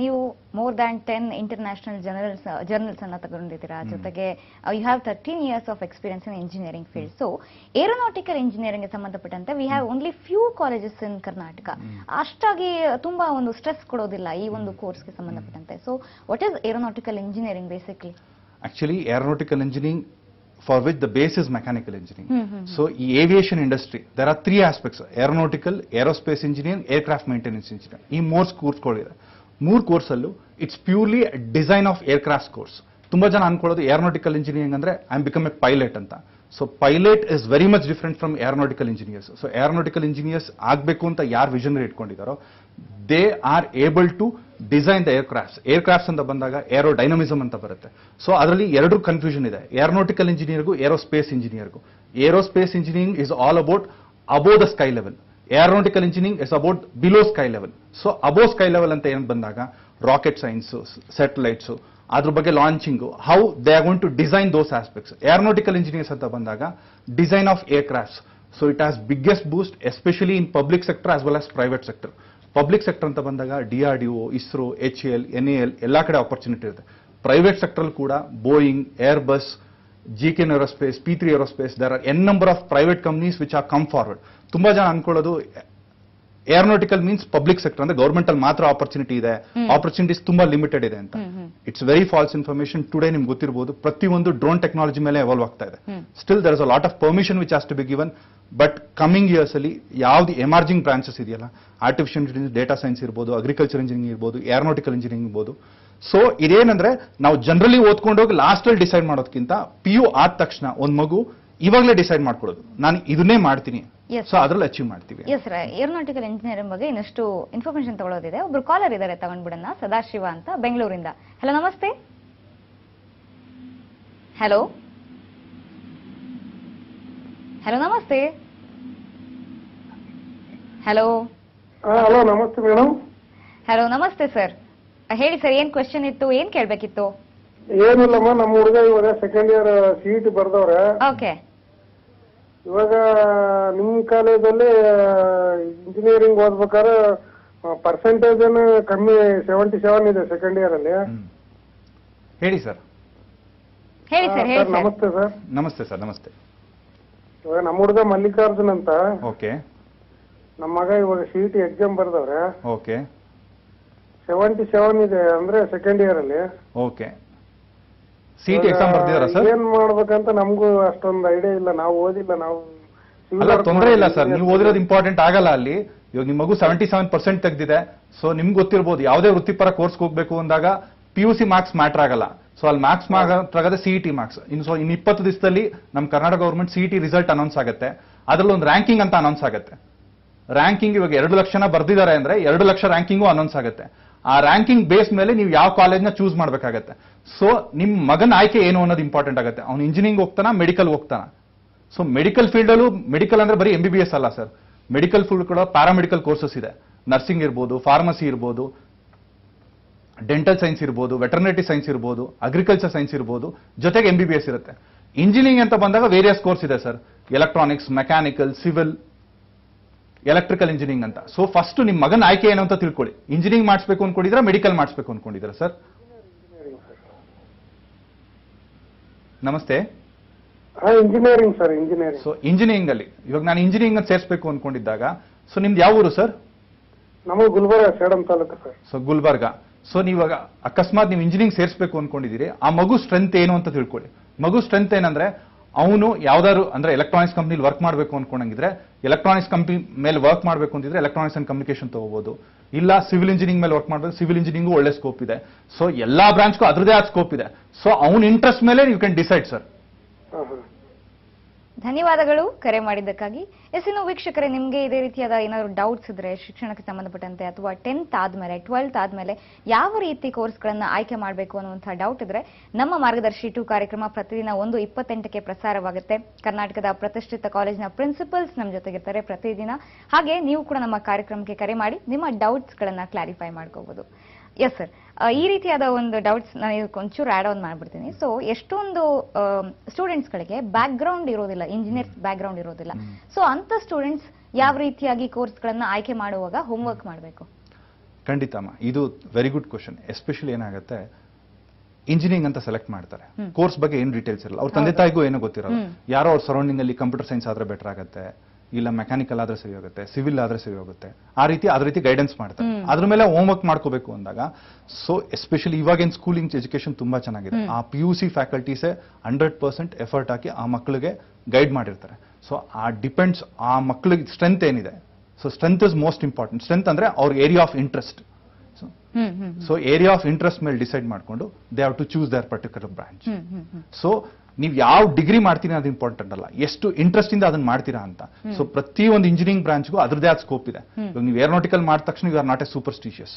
ನೀವು more than ten international journals journals ಅನ್ನ ತಗೊಂಡಿದ್ದೀರಾ? ಜೊತೆಗೆ you have thirteen years of experience in engineering field so aeronautical engineering ಸಂಬಂಧಪಟ್ಟಂತೆ we have only few colleges in Karnataka ಅಷ್ಟಾಗಿ ತುಂಬಾ ಒಂದು stress ಕೊಡೋದಿಲ್ಲ ಈ ಒಂದು ಕೋರ್ಸ್ಗೆ ಸಂಬಂಧಪಟ್ಟಂತೆ. So what is aeronautical engineering basically actually aeronautical engineering for which the base is mechanical engineering hmm, hmm, so ಈ aviation industry there are three aspects aeronautical aerospace engineering aircraft maintenance engineer ಈ ಮೂರ್ ಕೋರ್ಸ್ಗಳಿದೆ ಮೂರ್ course ಅಲ್ಲೂ it's purely design of aircraft course ತುಂಬಾ ಜನ ಅನ್ಕೊಳ್ಳೋದು aeronautical engineering ಅಂದ್ರೆ I am become a pilot ಅಂತ. So pilot is very much different from aeronautical engineers so aeronautical engineers ಆಗಬೇಕು ಅಂತ ಯಾರು visionary ಇಟ್ಕೊಂಡಿದ್ದಾರೋ they are able to design the aircrafts. Aircrafts ಅಂತ ಬಂದಾಗ ಏರೋ ಡೈನಮಿಸಮ್ ಅಂತ ಬರುತ್ತೆ. ಸೊ ಅದರಲ್ಲಿ ಎರಡು ಕನ್ಫ್ಯೂಷನ್ ಇದೆ. ಏರೋನಾಟಿಕಲ್ ಇಂಜಿನಿಯರ್ಗೂ aerospace ಇಂಜಿನಿಯರ್ಗೂ aerospace engineering is all about above the sky level aeronautical engineering is about below sky level so above sky level ಅಂತ ಏನು ಬಂದಾಗ ರಾಕೆಟ್ ಸೈನ್ಸ್ ಸ್ಯಾಟಲೈಟ್ಸ್ ಅದ್ರ ಬಗ್ಗೆ launching how they are going to design those aspects aeronautical engineers ಅಂತ ಬಂದಾಗ design of aircrafts so it has biggest boost especially in public sector as well as private sector public sector ಅಂತ ಬಂದಾಗ DRDO ISRO H L N L ಎಲ್ಲಾ ಕಡೆ opportunity ಇರುತ್ತೆ. Private sector ಕೂಡ Boeing Airbus G K aerospace P three aerospace there are N number of private companies which are come forward ತುಂಬಾ ಜನ ಅನ್ಕೊಳ್ಳೋದು aeronautical means public sector ಅಂದ್ರೆ government ಅಲ್ಲಿ ಮಾತ್ರ ಆಪರ್ಚುನಿಟಿ ಇದೆ. ಆಪರ್ಚುನಿಟೀಸ್ ತುಂಬಾ ಲಿಮಿಟೆಡ್ ಇದೆ ಅಂತ. It's very false information today ನಿಮ್ಗೆ ಗೊತ್ತಿರಬಹುದು ಪ್ರತಿಯೊಂದು ಡ್ರೋನ್ ಟೆಕ್ನಾಲಜಿ ಮೇಲೆ ಎವಾಲ್ವ್ ಆಗ್ತಾ ಇದೆ. Still there is a lot of permission which has to be given but coming years ಅಲ್ಲಿ ಯಾವ್ದು ಎಮರ್ಜಿಂಗ್ ಬ್ರಾಂಚಸ್ ಇದೆಯಲ್ಲ ಆರ್ಟಿಫಿಷಿಯಲ್ ಇಂಟೆಲಿಜೆನ್ಸ್ ಡೇಟಾ ಸೈನ್ಸ್ ಇರ್ಬೋದು ಅಗ್ರಿಕಲ್ಚರ್ ಇಂಜಿನಿಯರಿಂಗ್ ಇರ್ಬೋದು ಏರೋನಾಟಿಕಲ್ ಇಂಜಿನಿಯರಿಂಗ್ ಇರ್ಬೋದು. ಸೊ ಇದೇನಂದ್ರೆ ನಾವು ಜನರಲಿ ಓದ್ಕೊಂಡೋಗಿ ಲಾಸ್ಟ್ ಅಲ್ಲಿ ಡಿಸೈಡ್ ಮಾಡೋದಕ್ಕಿಂತ ಪಿ ಯು ಆದ ತಕ್ಷಣ ಒಂದ್ ಮಗು ಇವಾಗಲೇ ಡಿಸೈಡ್ ಮಾಡ್ಕೊಳ್ಳೋದು ನಾನು ಇದನ್ನೇ ಮಾಡ್ತೀನಿ. ಸೊ ಅದ್ರಲ್ಲಿ ಅಚೀವ್ ಮಾಡ್ತೀವಿ. ಎಸ್ ಸರ್ ಏರೋನಾಟಿಕಲ್ ಇಂಜಿನಿಯರಿಂಗ್ ಬಗ್ಗೆ ಇನ್ನಷ್ಟು ಇನ್ಫಾರ್ಮೇಶನ್ ತಗೊಳ್ಳೋದಿದೆ ಒಬ್ರು ಕಾಲರ್ ಇದ್ದಾರೆ ತಗೊಂಡ್ಬಿಡೋಣ. ಸದಾಶಿವ ಅಂತ ಬೆಂಗಳೂರಿಂದ. ಹಲೋ ನಮಸ್ತೆ. ಹಲೋ ಹಲೋ ನಮಸ್ತೆ. ಹಲೋ ಹಲೋ ನಮಸ್ತೆ ಮೇಡಮ್ ಹಲೋ ನಮಸ್ತೆ ಸರ್ ಹೇಳಿ ಸರ್ ಏನ್ ಕ್ವೆಶನ್ ಇತ್ತು? ಏನ್ ಕೇಳ್ಬೇಕಿತ್ತು? ಏನಿಲ್ಲಮ್ಮ ನಮ್ಮ ಹುಡುಗ ಇವಾಗ ಸೆಕೆಂಡ್ ಇಯರ್ ಸೀಟ್ ಬರ್ದವ್ರೆ. ಓಕೆ ಇವಾಗ ನಿಮ್ ಕಾಲೇಜಲ್ಲಿ ಇಂಜಿನಿಯರಿಂಗ್ ಓದ್ಬೇಕಾದ್ರೆ ಪರ್ಸೆಂಟೇಜ್ ಏನು ಕಮ್ಮಿ ಸೆವೆಂಟಿ ಸೆವೆನ್ ಇದೆ ಸೆಕೆಂಡ್ ಇಯರ್ ಅಲ್ಲಿ. ಹೇಳಿ ಸರ್ ಹೇಳಿ ಸರ್ ಹೇಳಿ ಸರ್ ಸರ್ ನಮಸ್ತೆ ಸರ್ ನಮಸ್ತೆ ಸರ್ ನಮಸ್ತೆ. ಇವಾಗ ನಮ್ಮ ಹುಡುಗ ಮಲ್ಲಿಕಾರ್ಜುನ್ ಅಂತ. ಓಕೆ ನಮ್ಮ ಮಗ ಇವಾಗ ಸಿಇಟಿ ಎಕ್ಸಾಮ್ ಬರ್ದವ್ರೆ. ಓಕೆ ಸೆವೆಂಟಿ ಸೆವೆನ್ ಇದೆ ಅಂದ್ರೆ ಸೆಕೆಂಡ್ ಇಯರ್ ಅಲ್ಲಿ. ಓಕೆ ಸಿಇಟಿ ಎಕ್ಸಾಮ್ ಬರ್ತಿದಾರಾ ಸರ್? ಏನ್ ಮಾಡ್ಬೇಕಂತ ನಮಗೂ ಅಷ್ಟೊಂದು ಐಡಿಯಾ ಇಲ್ಲ. ನಾವು ಓದಿಲ್ಲ. ನಾವು civil ಅಲ್ಲ ತೊಂದರೆ ಇಲ್ಲ ಸರ್. ನೀವು ಓದಿರೋದು ಇಂಪಾರ್ಟೆಂಟ್ ಆಗಲ್ಲ ಅಲ್ಲಿ. ಇವಾಗ ನಿಮ್ಮ ಮಗು ಸೆವೆಂಟಿ ಸೆವೆನ್ ಪರ್ಸೆಂಟ್ ತೆಗ್ದಿದೆ. ಸೊ ನಿಮ್ಗೆ ಗೊತ್ತಿರ್ಬೋದು. ಯಾವುದೇ ವೃತ್ತಿಪರ ಕೋರ್ಸ್ ಹೋಗ್ಬೇಕು ಅಂದಾಗ P U C marks matter ಆಗಲ್ಲ. ಸೊ ಅಲ್ಲಿ ಮಾರ್ಕ್ಸ್ ಆಗದೆ ಸಿಇಟಿ ಮಾರ್ಕ್ಸ್ ಇನ್ನು ಸೊ ಇನ್ನು ಇಪ್ಪತ್ತು ದಿವಸದಲ್ಲಿ ನಮ್ಮ Karnataka government CET result announce ಆಗುತ್ತೆ. ಅದರಲ್ಲಿ ಒಂದು ರ್ಯಾಂಕಿಂಗ್ ಅಂತ ಅನೌನ್ಸ್ ಆಗುತ್ತೆ. ರ್ಯಾಂಕಿಂಗ್ ಇವಾಗ ಎರಡು ಲಕ್ಷನ ಬರ್ದಿದ್ದಾರೆ ಅಂದ್ರೆ ಎರಡು ಲಕ್ಷ ರ್ಯಾಂಕಿಂಗು ಅನೌನ್ಸ್ ಆಗುತ್ತೆ. ಆ ರ್ಯಾಂಕಿಂಗ್ ಬೇಸ್ ಮೇಲೆ ನೀವು ಯಾವ ಕಾಲೇಜ್ನ ಚೂಸ್ ಮಾಡ್ಬೇಕಾಗತ್ತೆ. ಸೊ ನಿಮ್ ಮಗನ ಆಯ್ಕೆ ಏನು ಅನ್ನೋದು ಇಂಪಾರ್ಟೆಂಟ್ ಆಗುತ್ತೆ. ಅವ್ನು ಇಂಜಿನಿಯರಿಂಗ್ ಹೋಗ್ತಾನ ಮೆಡಿಕಲ್ ಹೋಗ್ತಾನ? ಸೊ ಮೆಡಿಕಲ್ ಫೀಲ್ಡ್ ಅಲ್ಲೂ ಮೆಡಿಕಲ್ ಅಂದ್ರೆ ಬರೀ ಎಂ ಬಿ ಬಿ ಎಸ್ ಅಲ್ಲ ಸರ್ ಮೆಡಿಕಲ್ ಫೀಲ್ಡ್ ಕೂಡ ಪ್ಯಾರಾಮೆಡಿಕಲ್ ಕೋರ್ಸಸ್ ಇದೆ. ನರ್ಸಿಂಗ್ ಇರ್ಬೋದು ಫಾರ್ಮಸಿ ಇರ್ಬೋದು ಡೆಂಟಲ್ ಸೈನ್ಸ್ ಇರ್ಬೋದು ವೆಟರ್ನರಿ ಸೈನ್ಸ್ ಇರ್ಬೋದು ಅಗ್ರಿಕಲ್ಚರ್ ಸೈನ್ಸ್ ಇರ್ಬೋದು, ಜೊತೆಗೆ ಎಂ ಬಿ ಬಿ ಎಸ್ ಇರುತ್ತೆ. ಇಂಜಿನಿಯರಿಂಗ್ ಅಂತ ಬಂದಾಗ ವೇರಿಯಸ್ ಕೋರ್ಸ್ ಇದೆ sir electronics mechanical civil electrical engineering ಅಂತ. ಸೊ ಫಸ್ಟ್ ನಿಮ್ಮ ಮಗನ ಆಯ್ಕೆ ಏನು ಅಂತ ತಿಳ್ಕೊಳ್ಳಿ. ಇಂಜಿನಿಯರಿಂಗ್ ಮಾಡಿಸ್ಬೇಕು ಅನ್ಕೊಂಡಿದ್ರೆ ಮೆಡಿಕಲ್ ಮಾಡಿಸ್ಬೇಕು ಅನ್ಕೊಂಡಿದ್ರ ಸರ್ ನಮಸ್ತೆ. Engineering sir engineering so engineering ಅಲ್ಲಿ. ಇವಾಗ ನಾನು ಇಂಜಿನಿಯರಿಂಗ್ ಅಂತ ಸೇರಿಸಬೇಕು ಅನ್ಕೊಂಡಿದ್ದಾಗ ಸೊ ನಿಮ್ದು ಯಾವ ಊರು ಸರ್ ನಮಗೆ Gulbarga Sedam taluk sir so Gulbarga. So ನೀವಾಗ ಅಕಸ್ಮಾತ್ ನೀವು ಇಂಜಿನಿಯರಿಂಗ್ ಸೇರಿಸಬೇಕು ಅನ್ಕೊಂಡಿದ್ದೀರಿ ಆ ಮಗು ಸ್ಟ್ರೆಂತ್ ಏನು ಅಂತ ತಿಳ್ಕೊಳ್ಳಿ. ಮಗು ಸ್ಟ್ರೆಂತ್ ಏನಂದ್ರೆ ಅವನು ಯಾವ್ದಾದ್ರು ಅಂದ್ರೆ ಎಲೆಕ್ಟ್ರಾನಿಕ್ಸ್ ಕಂಪ್ನಿಲಿ ವರ್ಕ್ ಮಾಡಬೇಕು ಅನ್ಕೊಂಡಂಗಿದ್ರೆ ಎಲೆಕ್ಟ್ರಾನಿಕ್ಸ್ ಕಂಪ್ನಿ ಮೇಲೆ ವರ್ಕ್ ಮಾಡಬೇಕು ಅಂತಿದ್ರೆ ಎಲೆಕ್ಟ್ರಾನಿಕ್ಸ್ ಅಂಡ್ ಕಮ್ಯುನಿಕೇಶನ್ ತಗೋಬಹುದು ಇಲ್ಲ ಸಿವಿಲ್ ಇಂಜಿನಿಯರಿಂಗ್ ಮೇಲೆ ವರ್ಕ್ ಮಾಡಬೇಕು ಸಿವಿಲ್ ಇಂಜಿನಿಯರಿಂಗ್ ಒಳ್ಳೆ ಸ್ಕೋಪ್ ಇದೆ. ಸೊ ಎಲ್ಲಾ ಬ್ರಾಂಚ್ಗೂ ಅದರದೇ ಆದ ಸ್ಕೋಪ್ ಇದೆ. ಸೊ ಅವ್ನ ಇಂಟ್ರೆಸ್ಟ್ ಮೇಲೆ ಯು ಕ್ಯಾನ್ ಡಿಸೈಡ್ ಸರ್ ಧನ್ಯವಾದಗಳು ಕರೆ ಮಾಡಿದ್ದಕ್ಕಾಗಿ. ಎಸ್ ಇನ್ನು ವೀಕ್ಷಕರೇ ನಿಮಗೆ ಇದೇ ರೀತಿಯಾದ ಏನಾದರೂ ಡೌಟ್ಸ್ ಇದ್ರೆ ಶಿಕ್ಷಣಕ್ಕೆ ಸಂಬಂಧಪಟ್ಟಂತೆ ಅಥವಾ ಟೆಂತ್ ಆದ್ಮೇಲೆ ಟ್ವೆಲ್ತ್ ಆದ್ಮೇಲೆ ಯಾವ ರೀತಿ ಕೋರ್ಸ್ಗಳನ್ನು ಆಯ್ಕೆ ಮಾಡಬೇಕು ಅನ್ನುವಂಥ ಡೌಟ್ ಇದ್ರೆ ನಮ್ಮ ಮಾರ್ಗದರ್ಶಿ ಟು ಕಾರ್ಯಕ್ರಮ ಪ್ರತಿದಿನ ಒಂದು ಇಪ್ಪತ್ತೆಂಟಕ್ಕೆ ಪ್ರಸಾರವಾಗುತ್ತೆ. ಕರ್ನಾಟಕದ ಪ್ರತಿಷ್ಠಿತ ಕಾಲೇಜಿನ ಪ್ರಿನ್ಸಿಪಲ್ಸ್ ನಮ್ಮ ಜೊತೆಗಿರ್ತಾರೆ ಪ್ರತಿದಿನ. ಹಾಗೆ ನೀವು ಕೂಡ ನಮ್ಮ ಕಾರ್ಯಕ್ರಮಕ್ಕೆ ಕರೆ ಮಾಡಿ ನಿಮ್ಮ ಡೌಟ್ಸ್ಗಳನ್ನು ಕ್ಲಾರಿಫೈ ಮಾಡ್ಕೋಬಹುದು ಎಸ್ ಸರ್ ಈ ರೀತಿಯಾದ ಒಂದು ಡೌಟ್ಸ್ ನಾನು ಇದಕ್ಕೆ ಒಂಚೂರು ಆ್ಯಡ್ ಆನ್ ಮಾಡ್ಬಿಡ್ತೀನಿ. ಸೊ ಎಷ್ಟೊಂದು ಸ್ಟೂಡೆಂಟ್ಸ್ಗಳಿಗೆ ಬ್ಯಾಕ್ ಗ್ರೌಂಡ್ ಇರೋದಿಲ್ಲ ಇಂಜಿನಿಯರ್ಸ್ ಬ್ಯಾಕ್ ಗ್ರೌಂಡ್ ಇರೋದಿಲ್ಲ ಸೊ ಅಂತ ಸ್ಟೂಡೆಂಟ್ಸ್ ಯಾವ ರೀತಿಯಾಗಿ ಕೋರ್ಸ್ಗಳನ್ನ ಆಯ್ಕೆ ಮಾಡುವಾಗ ಹೋಮ್ವರ್ಕ್ ಮಾಡಬೇಕು? ಖಂಡಿತಮ್ಮ ಇದು ವೆರಿ ಗುಡ್ ಕ್ವಶನ್ ಎಸ್ಪೆಷಲಿ ಏನಾಗುತ್ತೆ ಇಂಜಿನಿಯರಿಂಗ್ ಅಂತ ಸೆಲೆಕ್ಟ್ ಮಾಡ್ತಾರೆ. ಕೋರ್ಸ್ ಬಗ್ಗೆ ಏನು ಡೀಟೇಲ್ಸ್ ಇರಲ್ಲ. ಅವ್ರ ತಂದೆ ತಾಯಿಗೂ ಏನೋ ಗೊತ್ತಿರಲ್ಲ. ಯಾರೋ ಅವ್ರ ಸರೌಂಡಿಂಗ್ ಅಲ್ಲಿ ಕಂಪ್ಯೂಟರ್ ಸೈನ್ಸ್ ಆದ್ರೆ ಬೆಟರ್ ಆಗುತ್ತೆ. ಇಲ್ಲ ಮೆಕ್ಯಾನಿಕಲ್ ಆದ್ರೆ ಸರಿ ಹೋಗುತ್ತೆ ಸಿವಿಲ್ ಆದ್ರೆ ಸರಿ ಹೋಗುತ್ತೆ. ಆ ರೀತಿ ಅದ್ರ ರೀತಿ ಗೈಡೆನ್ಸ್ ಮಾಡ್ತಾರೆ. ಅದ್ರ ಮೇಲೆ ಹೋಮ್ ವರ್ಕ್ ಮಾಡ್ಕೋಬೇಕು ಅಂದಾಗ ಸೊ ಎಸ್ಪೆಷಲಿ ಇವಾಗಿನ ಸ್ಕೂಲಿಂಗ್ ಎಜುಕೇಶನ್ ತುಂಬಾ ಚೆನ್ನಾಗಿದೆ. ಆ P U C faculties hundred percent effort ಹಾಕಿ ಆ ಮಕ್ಕಳಿಗೆ ಗೈಡ್ ಮಾಡಿರ್ತಾರೆ. ಸೊ ಆ ಡಿಪೆಂಡ್ಸ್ ಆ ಮಕ್ಕಳಿಗೆ ಸ್ಟ್ರೆಂತ್ ಏನಿದೆ? So strength is most important strength ಅಂದ್ರೆ ಅವ್ರ area of interest so area of interest ಮೇಲೆ ಡಿಸೈಡ್ ಮಾಡ್ಕೊಂಡು they have to choose their particular branch so ನೀವು ಯಾವ ಡಿಗ್ರಿ ಮಾಡ್ತೀರಾ ಅದು ಇಂಪಾರ್ಟೆಂಟ್ ಅಲ್ಲ. ಎಷ್ಟು ಇಂಟ್ರೆಸ್ಟ್ ಇಂದ ಅದನ್ನ ಮಾಡ್ತೀರಾ ಅಂತ. ಸೊ ಪ್ರತಿ ಒಂದು ಇಂಜಿನಿಯರಿಂಗ್ ಬ್ರಾಂಚ್ಗೂ ಅದ್ರದೇ ಆದ ಸ್ಕೋಪ್ ಇದೆ. ಇವಾಗ ನೀವು ಏರೋನಾಟಿಕಲ್ ಮಾಡಿದ ತಕ್ಷಣ you are not a superstitious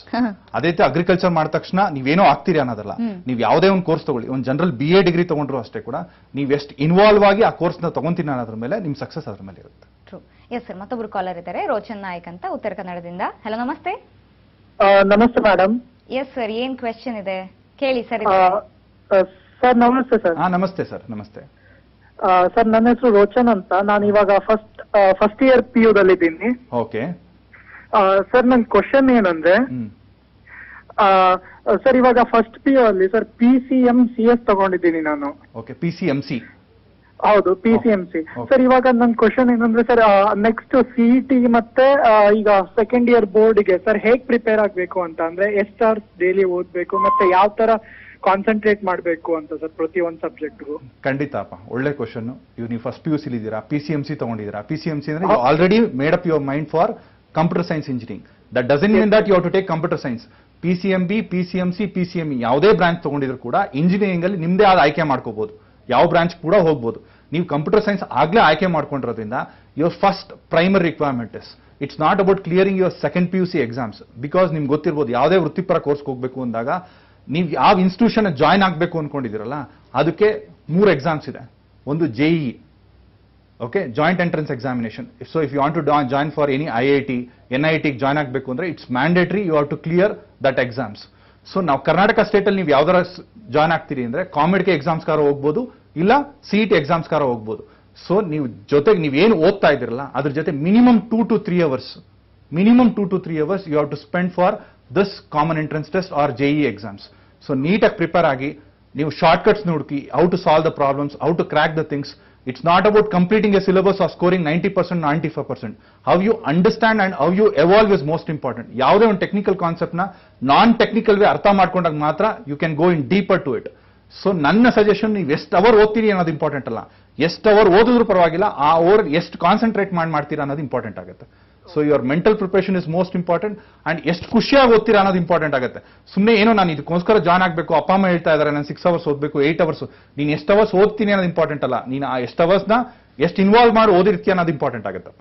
ಅದೇ ರೀತಿ ಅಗ್ರಿಕಲ್ಚರ್ ಮಾಡಿದ ತಕ್ಷಣ ನೀವೇನೋ ಆಗ್ತೀರಾ ಅನ್ನೋದಲ್ಲ. ನೀವು ಯಾವುದೇ ಒಂದು ಕೋರ್ಸ್ ತಗೊಳ್ಳಿ. ಒಂದು ಜನರಲ್ ಬಿ ಎ ಡಿಗ್ರಿ ತಗೊಂಡ್ರು ಅಷ್ಟೇ ಕೂಡ ನೀವು ಎಷ್ಟು ಇನ್ವಾಲ್ವ್ ಆಗಿ ಆ ಕೋರ್ಸ್ನ ನ ತಗೊಂತೀನಿ ಅನ್ನೋದ್ರ ಮೇಲೆ ನಿಮ್ ಸಕ್ಸಸ್ ಅದ್ರ ಮೇಲೆ ಇರುತ್ತೆ. ಟ್ರೂ ಎಸ್ ಸರ್ ಮತ್ತೊಬ್ರು ಕಾಲರ್ ಇದ್ದಾರೆ. ರೋಚನ್ ನಾಯಕ್ ಅಂತ ಉತ್ತರ ಕನ್ನಡದಿಂದ. ಹಲೋ ನಮಸ್ತೆ. ನಮಸ್ತೆ ಮೇಡಮ್ ಎಸ್ ಸರ್ ಏನ್ ಕ್ವೆಶನ್ ಇದೆ? ಕೇಳಿ ಸರ್ ಸರ್ ನಮಸ್ತೆ ಸರ್. ಹಾ ನಮಸ್ತೆ ಸರ್ ನಮಸ್ತೆ. ಸರ್ ನನ್ನ ಹೆಸರು ರೋಚನ್ ಅಂತ. ನಾನು ಇವಾಗ first first year P U ದಲ್ಲಿದ್ದೀನಿ. Okay. Sir ನನ್ ಕ್ವಶನ್ ಏನಂದ್ರೆ ಸರ್ ಇವಾಗ ಫಸ್ಟ್ ಪಿ ಯು ಅಲ್ಲಿ sir P C M C S ತಗೊಂಡಿದ್ದೀನಿ ನಾನು. Okay P C M C ಹೌದು P C M C. Sir ಇವಾಗ ನನ್ನ ಕ್ವಶನ್ ಏನಂದ್ರೆ ಸರ್ ನೆಕ್ಸ್ಟ್ ಸಿ ಟಿ ಮತ್ತೆ ಈಗ ಸೆಕೆಂಡ್ ಇಯರ್ ಬೋರ್ಡ್ಗೆ ಸರ್ ಹೇಗ್ ಪ್ರಿಪೇರ್ ಆಗ್ಬೇಕು ಅಂತ ಅಂದ್ರೆ ಎಷ್ಟು ಅವರ್ಸ್ ಡೈಲಿ ಓದ್ಬೇಕು ಮತ್ತೆ ಯಾವ ತರ ಕಾನ್ಸಂಟ್ರೇಟ್ ಮಾಡಬೇಕು ಅಂತ ಸರ್ ಪ್ರತಿ ಒಂದು ಸಬ್ಜೆಕ್ಟ್ಗೂ ಖಂಡಿತಪ್ಪ ಒಳ್ಳೆ ಕ್ವಶನ್ ಇವ್ ನೀವು ಫಸ್ಟ್ ಪಿ ಯು ಸಿಲಿ ಇದ್ದೀರಾ? ಪಿ ಸಿ ಎಂ ಸಿ ತಗೊಂಡಿದ್ದೀರಾ? ಪಿ ಸಿ ಎಂ ಸಿ ಅಂದ್ರೆ already made up your mind for computer science engineering that doesn't mean that you to take computer science P C M B P C M C P C M E ಯಾವುದೇ branch ತಗೊಂಡಿದ್ರು ಕೂಡ engineering ಅಲ್ಲಿ ನಿಮ್ದೇ ಆದ ಆಯ್ಕೆ ಮಾಡ್ಕೋಬಹುದು ಯಾವ branch ಕೂಡ ಹೋಗ್ಬೋದು. ನೀವು ಕಂಪ್ಯೂಟರ್ ಸೈನ್ಸ್ ಆಗ್ಲೇ ಆಯ್ಕೆ ಮಾಡ್ಕೊಂಡಿರೋದ್ರಿಂದ your first primary requirement is it's not about clearing your second P U C exams because ನಿಮ್ಗೆ ಗೊತ್ತಿರ್ಬೋದು ಯಾವುದೇ ವೃತ್ತಿಪರ ಕೋರ್ಸ್ ಹೋಗ್ಬೇಕು ಅಂದಾಗ ನೀವು ಯಾವ ಇನ್ಸ್ಟಿಟ್ಯೂಷನ್ ಜಾಯ್ನ್ ಆಗಬೇಕು ಅನ್ಕೊಂಡಿದ್ದೀರಲ್ಲ, ಅದಕ್ಕೆ ಮೂರು ಎಕ್ಸಾಮ್ಸ್ ಇದೆ. ಒಂದು JEE okay joint entrance examination so if you want to join for any I I T N I ಟಿಗೆ ಜಾಯ್ನ್ ಆಗಬೇಕು ಅಂದ್ರೆ it's mandatory you have to clear that exams so ನಾವು Karnataka state ಅಲ್ಲಿ ನೀವು ಯಾವ್ದಾರ ಜಾಯ್ನ್ ಆಗ್ತೀರಿ ಅಂದ್ರೆ ಕಾಮೆಡಿಗೆ ಎಕ್ಸಾಮ್ಸ್ಗಾರ ಹೋಗ್ಬೋದು, ಇಲ್ಲ ಸಿ ಟಿ ಎಕ್ಸಾಮ್ಸ್ಗಾರ ಹೋಗ್ಬೋದು. ಸೊ ನೀವು ಜೊತೆಗೆ ನೀವು ಏನು ಓದ್ತಾ ಇದ್ದೀರಲ್ಲ, ಅದ್ರ ಜೊತೆ minimum two to three hours minimum two to three hours you have to spend for this common entrance test or JEE exams so ನೀಟಾಗಿ ಪ್ರಿಪೇರ್ ಆಗಿ ನೀವು ಶಾರ್ಟ್ಕಟ್ಸ್ ಹುಡುಕಿ how to solve the problems how to crack the things completing a syllabus or scoring ninety percent ninety five percent how you understand and how you evolve is most important ಯಾವುದೇ ಒಂದು technical ಕಾನ್ಸೆಪ್ಟ್ನ non technical way ಅರ್ಥ ಮಾಡ್ಕೊಂಡಾಗ ಮಾತ್ರ you can go in deeper to it so ನನ್ನ suggestion ನೀವು ಎಷ್ಟು hour ಓದ್ತೀರಿ ಅನ್ನೋದು ಇಂಪಾರ್ಟೆಂಟ್ ಅಲ್ಲ ಎಷ್ಟು ಅವರ್ ಓದಿದ್ರು ಪರವಾಗಿಲ್ಲ ಆ ಅವರ್ ಎಷ್ಟು ಕಾನ್ಸಂಟ್ರೇಟ್ ಮಾಡಿ ಮಾಡ್ತೀರಾ ಅನ್ನೋದು ಇಂಪಾರ್ಟೆಂಟ್ ಆಗುತ್ತೆ so your mental preparation is most important and ಎಷ್ಟು ಖುಷಿಯಾಗಿ ಓದ್ತೀರಾ ಅನ್ನೋದು ಇಂಪಾರ್ಟೆಂಟ್ ಆಗುತ್ತೆ. ಸುಮ್ಮನೆ ಏನೋ ನಾನು ಇದಕ್ಕೋಸ್ಕರ ಜಾಯ್ನ್ ಆಗಬೇಕು ಅಪ್ಪ ಅಮ್ಮ ಹೇಳ್ತಾ ಇದ್ದಾರೆ ನಾನು ಸಿಕ್ಸ್ ಅವರ್ಸ್ ಓದಬೇಕು ಏಟ್ ಅವರ್ಸ್ ನೀನು ಎಷ್ಟು ಅವರ್ಸ್ ಓದ್ತೀನಿ ಅನ್ನೋದು ಇಂಪಾರ್ಟೆಂಟ್ ಅಲ್ಲ. ನೀನು ಆ ಎಷ್ಟು ಅವರ್ಸ್ನ ಎಷ್ಟು ಇನ್ವಾಲ್ವ್ ಮಾಡಿ ಓದಿರ್ತೀಯ ಅನ್ನೋದು ಇಂಪಾರ್ಟೆಂಟ್ ಆಗುತ್ತೆ.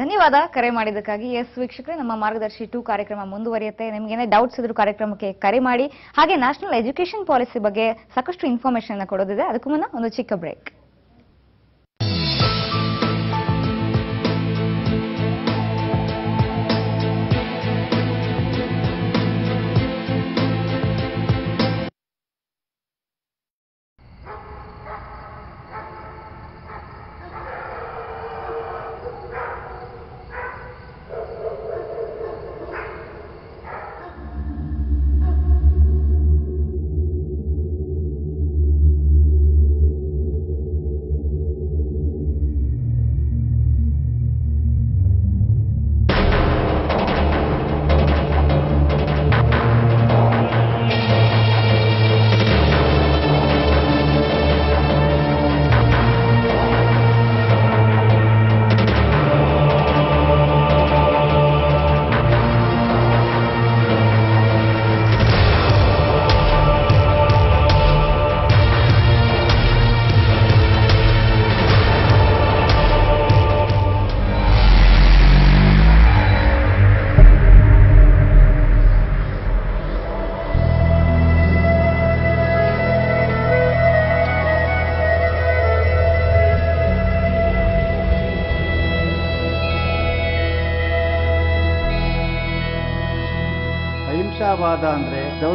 ಧನ್ಯವಾದ ಕರೆ ಮಾಡಿದ್ದಕ್ಕಾಗಿ. ಎಸ್ ವೀಕ್ಷಕರೇ ನಮ್ಮ ಮಾರ್ಗದರ್ಶಿ ಟು ಕಾರ್ಯಕ್ರಮ ಮುಂದುವರಿಯುತ್ತೆ. ನಿಮ್ಗೇನೇ ಡೌಟ್ಸ್ ಇದ್ರು ಕಾರ್ಯಕ್ರಮಕ್ಕೆ ಕರೆ ಮಾಡಿ. ಹಾಗೆ ನ್ಯಾಷನಲ್ ಎಜುಕೇಷನ್ ಪಾಲಿಸಿ ಬಗ್ಗೆ ಸಾಕಷ್ಟು ಇನ್ಫಾರ್ಮೇಶನ್ ಕೊಡೋದಿದೆ. ಅದಕ್ಕೂ ಮುನ್ನ ಒಂದು ಚಿಕ್ಕ ಬ್ರೇಕ್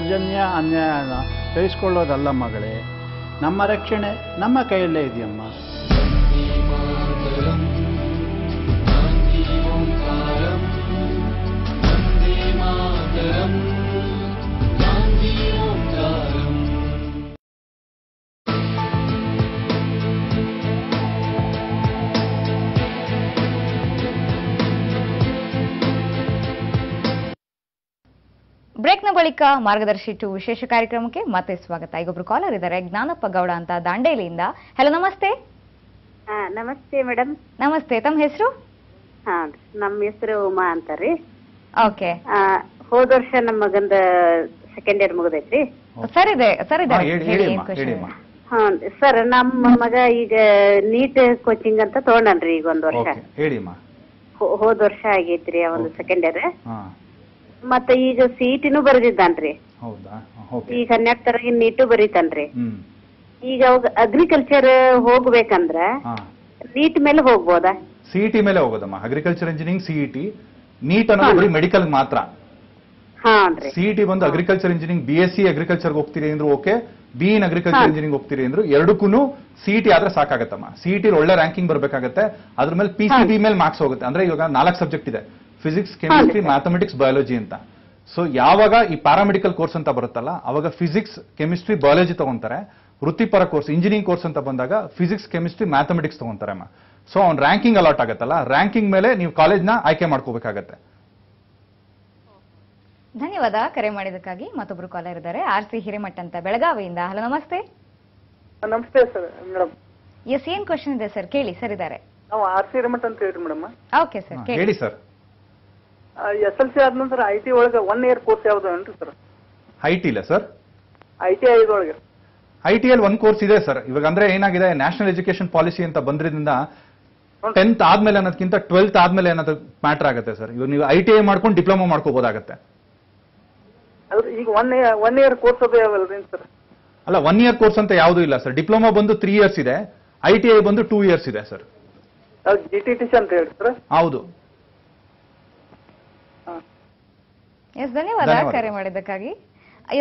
ದೌರ್ಜನ್ಯ ಅನ್ಯಾಯನ ಸಹಿಸ್ಕೊಳ್ಳೋದಲ್ಲ ಮಗಳೇ. ನಮ್ಮ ರಕ್ಷಣೆ ನಮ್ಮ ಕೈಯಲ್ಲೇ ಇದೆಯಮ್ಮ. ಬ್ರೇಕ್ನ ಬಳಿಕ ಮಾರ್ಗದರ್ಶಿ ಟು ವಿಶೇಷ ಕಾರ್ಯಕ್ರಮಕ್ಕೆ ಮತ್ತೆ ಸ್ವಾಗತ. ಈಗೊಬ್ರು ಕಾಲರ್ ಇದ್ದಾರೆ. ಜ್ಞಾನಪ್ಪ ಗೌಡ ಅಂತ ದಾಂಡೇಲಿಯಿಂದ. ಹಲೋ ನಮಸ್ತೆ. ಹಾ ನಮಸ್ತೆ ಮೇಡಮ್ ನಮಸ್ತೆ. ತಮ್ಮ ಹೆಸರು? ಹಾ ನಮ್ಮ ಹೆಸರು ಉಮಾ ಅಂತಾರಿ. ಓಕೆ. ಆ, ಹೋದ ವರ್ಷ ನಮ್ಮ ಮಗಂದ ಸೆಕೆಂಡ್ ಇಯರ್ ಮುಗ್ದೈತ್ರಿ. ಸರ್ ಇದೆ ಸರ್ ಇದೆ? ಸರ್ ನಮ್ಮ ಮಗ ಈಗ ನೀಟ್ ಕೋಚಿಂಗ್ ಅಂತ ತಗೊಂಡನ್ರಿ ಈಗ ಒಂದ್ ವರ್ಷ. ಹೋದ ವರ್ಷ ಆಗೈತ್ರಿ ಒಂದು ಸೆಕೆಂಡ್ ಇಯರ್ ಮತ್ತ ಈಗ ಸಿಇಟಿನೂ ಬರೆದಿದ್ದಾನ್ರಿ. ಹೌದಾ? ಓಕೆ. ಈಗ ಹನ್ನೆರಡು ತರಗಿ ನೀಟು ಬರೀತಾನ್ರಿ. ಹ್ಮ್. ಈಗ ಅವಾಗ ಅಗ್ರಿಕಲ್ಚರ್ ಹೋಗ್ಬೇಕಂದ್ರ ಹಾ. ನೀಟ್ ಮೇಲೆ ಹೋಗ್ಬೋದಾ? ಸಿಇಟಿ ಮೇಲೆ ಹೋಗೋದಮ್ಮ. ಅಗ್ರಿಕಲ್ಚರ್ ಇಂಜಿನಿಯರಿಂಗ್ ಸಿಇಟಿ ನೀಟ್ ಅನ್ನೋದು ಬರೀ ಮೆಡಿಕಲ್ ಮಾತ್ರ. ಹಾನ್ರಿ ಸಿಇಟಿ ಬಂದು agriculture engineering B S C agriculture ಹೋಗ್ತೀರಿ ಅಂದ್ರು okay. B in agriculture engineering ಹೋಗ್ತೀರಿ ಅಂದ್ರು ಎರಡಕ್ಕೂ ಸಿಇಟಿ ಆದ್ರೆ ಸಾಕಾಗತ್ತಮ್ಮ. ಸಿಇಟಿ ಒಳ್ಳೆ ರ್ಯಾಂಕಿಂಗ್ ಬರಬೇಕಾಗತ್ತೆ. ಅದ್ರ ಮೇಲೆ ಪಿ ಸಿ ಬಿ ಮೇಲೆ ಮಾರ್ಕ್ಸ್ ಹೋಗುತ್ತೆ. ಅಂದ್ರೆ ಇವಾಗ ನಾಲ್ಕು ಸಬ್ಜೆಕ್ಟ್ ಇದೆ. ಫಿಸಿಕ್ಸ್ ಕೆಮಿಸ್ಟ್ರಿ ಮ್ಯಾಥಮೆಟಿಕ್ಸ್ ಬಯಾಲಜಿ ಅಂತ. ಸೊ ಯಾವಾಗ ಈ ಪ್ಯಾರಾಮೆಡಿಕಲ್ ಕೋರ್ಸ್ ಅಂತ ಬರುತ್ತಲ್ಲ ಅವಾಗ ಫಿಸಿಕ್ಸ್ ಕೆಮಿಸ್ಟ್ರಿ ಬಯಾಲಜಿ ತಗೊಂತಾರೆ. ವೃತ್ತಿಪರ ಕೋರ್ಸ್ ಇಂಜಿನಿಯರಿಂಗ್ ಕೋರ್ಸ್ ಅಂತ ಬಂದಾಗ ಫಿಸಿಕ್ಸ್ ಕೆಮಿಸ್ಟ್ರಿ ಮ್ಯಾಥಮೆಟಿಕ್ಸ್ ತಗೊಂತಾರೆ ಅಮ್ಮ. ಸೊ ಅವ್ನ ರ್ಯಾಂಕಿಂಗ್ ಅಲಾಟ್ ಆಗುತ್ತಲ್ಲ ರ್ಯಾಂಕಿಂಗ್ ಮೇಲೆ ನೀವು ಕಾಲೇಜ್ನ ಆಯ್ಕೆ ಮಾಡ್ಕೋಬೇಕಾಗತ್ತೆ. ಧನ್ಯವಾದ ಕರೆ ಮಾಡಿದಕ್ಕಾಗಿ ಮತ್ತೊಬ್ರು ಕಾಲರ್ ಇದ್ದಾರೆ. ಆರ್ ಸಿ ಹಿರೇಮಠ್ ಅಂತ ಬೆಳಗಾವಿಯಿಂದ. ಹಲೋ ನಮಸ್ತೆ. ನಮಸ್ತೆ ಸರ್ ಮೇಡಮ್. ಎಸ್ ಏನ್ ಕ್ವಶನ್ ಇದೆ ಸರ್? ಕೇಳಿ ಸರ್ ಇದ್ದಾರೆ. ನಾವು ಆರ್ ಸಿ ಹಿರೇಮಠ್ ಅಂತ ಹೇಳಿ ಮೇಡಮ್. ಓಕೆ ಸರ್ ಕೇಳಿ. ಹೇಳಿ ಸರ್ ಎಸ್ ಎಲ್ ಸಿ ಆದ ನಂತರ ಐ ಟಿ ಒಳಗೆ ಒನ್ ಇಯರ್ ಕೋರ್ಸ್ ಯಾವ್ದು ಏನ್ರಿ ಸರ್ ಐ ಟಿ ಇಲ್ಲ ಸರ್ ಐ ಟಿ ಐ ಒಳಗೆ. ಐ ಟಿ ಎಲ್ ಒಂದ್ ಕೋರ್ಸ್ ಇದೆ ಸರ್ ಇವಾಗ ಅಂದ್ರೆ ಏನಾಗಿದೆ ನ್ಯಾಷನಲ್ ಎಜುಕೇಶನ್ ಪಾಲಿಸಿ ಅಂತ ಬಂದ್ರಿಂದ ಟೆಂತ್ ಆದ್ಮೇಲೆ ಅನ್ನೋದಕ್ಕಿಂತ ಟ್ವೆಲ್ತ್ ಆದ್ಮೇಲೆ ಅನ್ನೋದು ಮ್ಯಾಟರ್ ಆಗುತ್ತೆ ಸರ್ ಇವಾಗ ನೀವು ಐ ಟಿ ಐ ಮಾಡ್ಕೊಂಡು ಡಿಪ್ಲೊಮಾ ಮಾಡ್ಕೋಬಹುದಾಗತ್ತೆ ಈಗ one year one year course ಅದು ಯಾವಲ್ರಿ ಸರ್ ಅಲ್ಲ ಒನ್ ಇಯರ್ ಕೋರ್ಸ್ ಅಂತ ಯಾವುದು ಇಲ್ಲ ಸರ್ ಡಿಪ್ಲೊಮಾ ಬಂದು ತ್ರೀ ಇಯರ್ಸ್ ಇದೆ ಐ ಟಿ ಐ ಬಂದು ಟೂ ಇಯರ್ಸ್ ಇದೆ sir G T T C ಅಂತ ಹೇಳಿ ಸರ್ ಹೌದು. ಎಸ್ ಧನ್ಯವಾದ. ಕರೆ ಮಾಡಿದ್ದಕ್ಕಾಗಿ.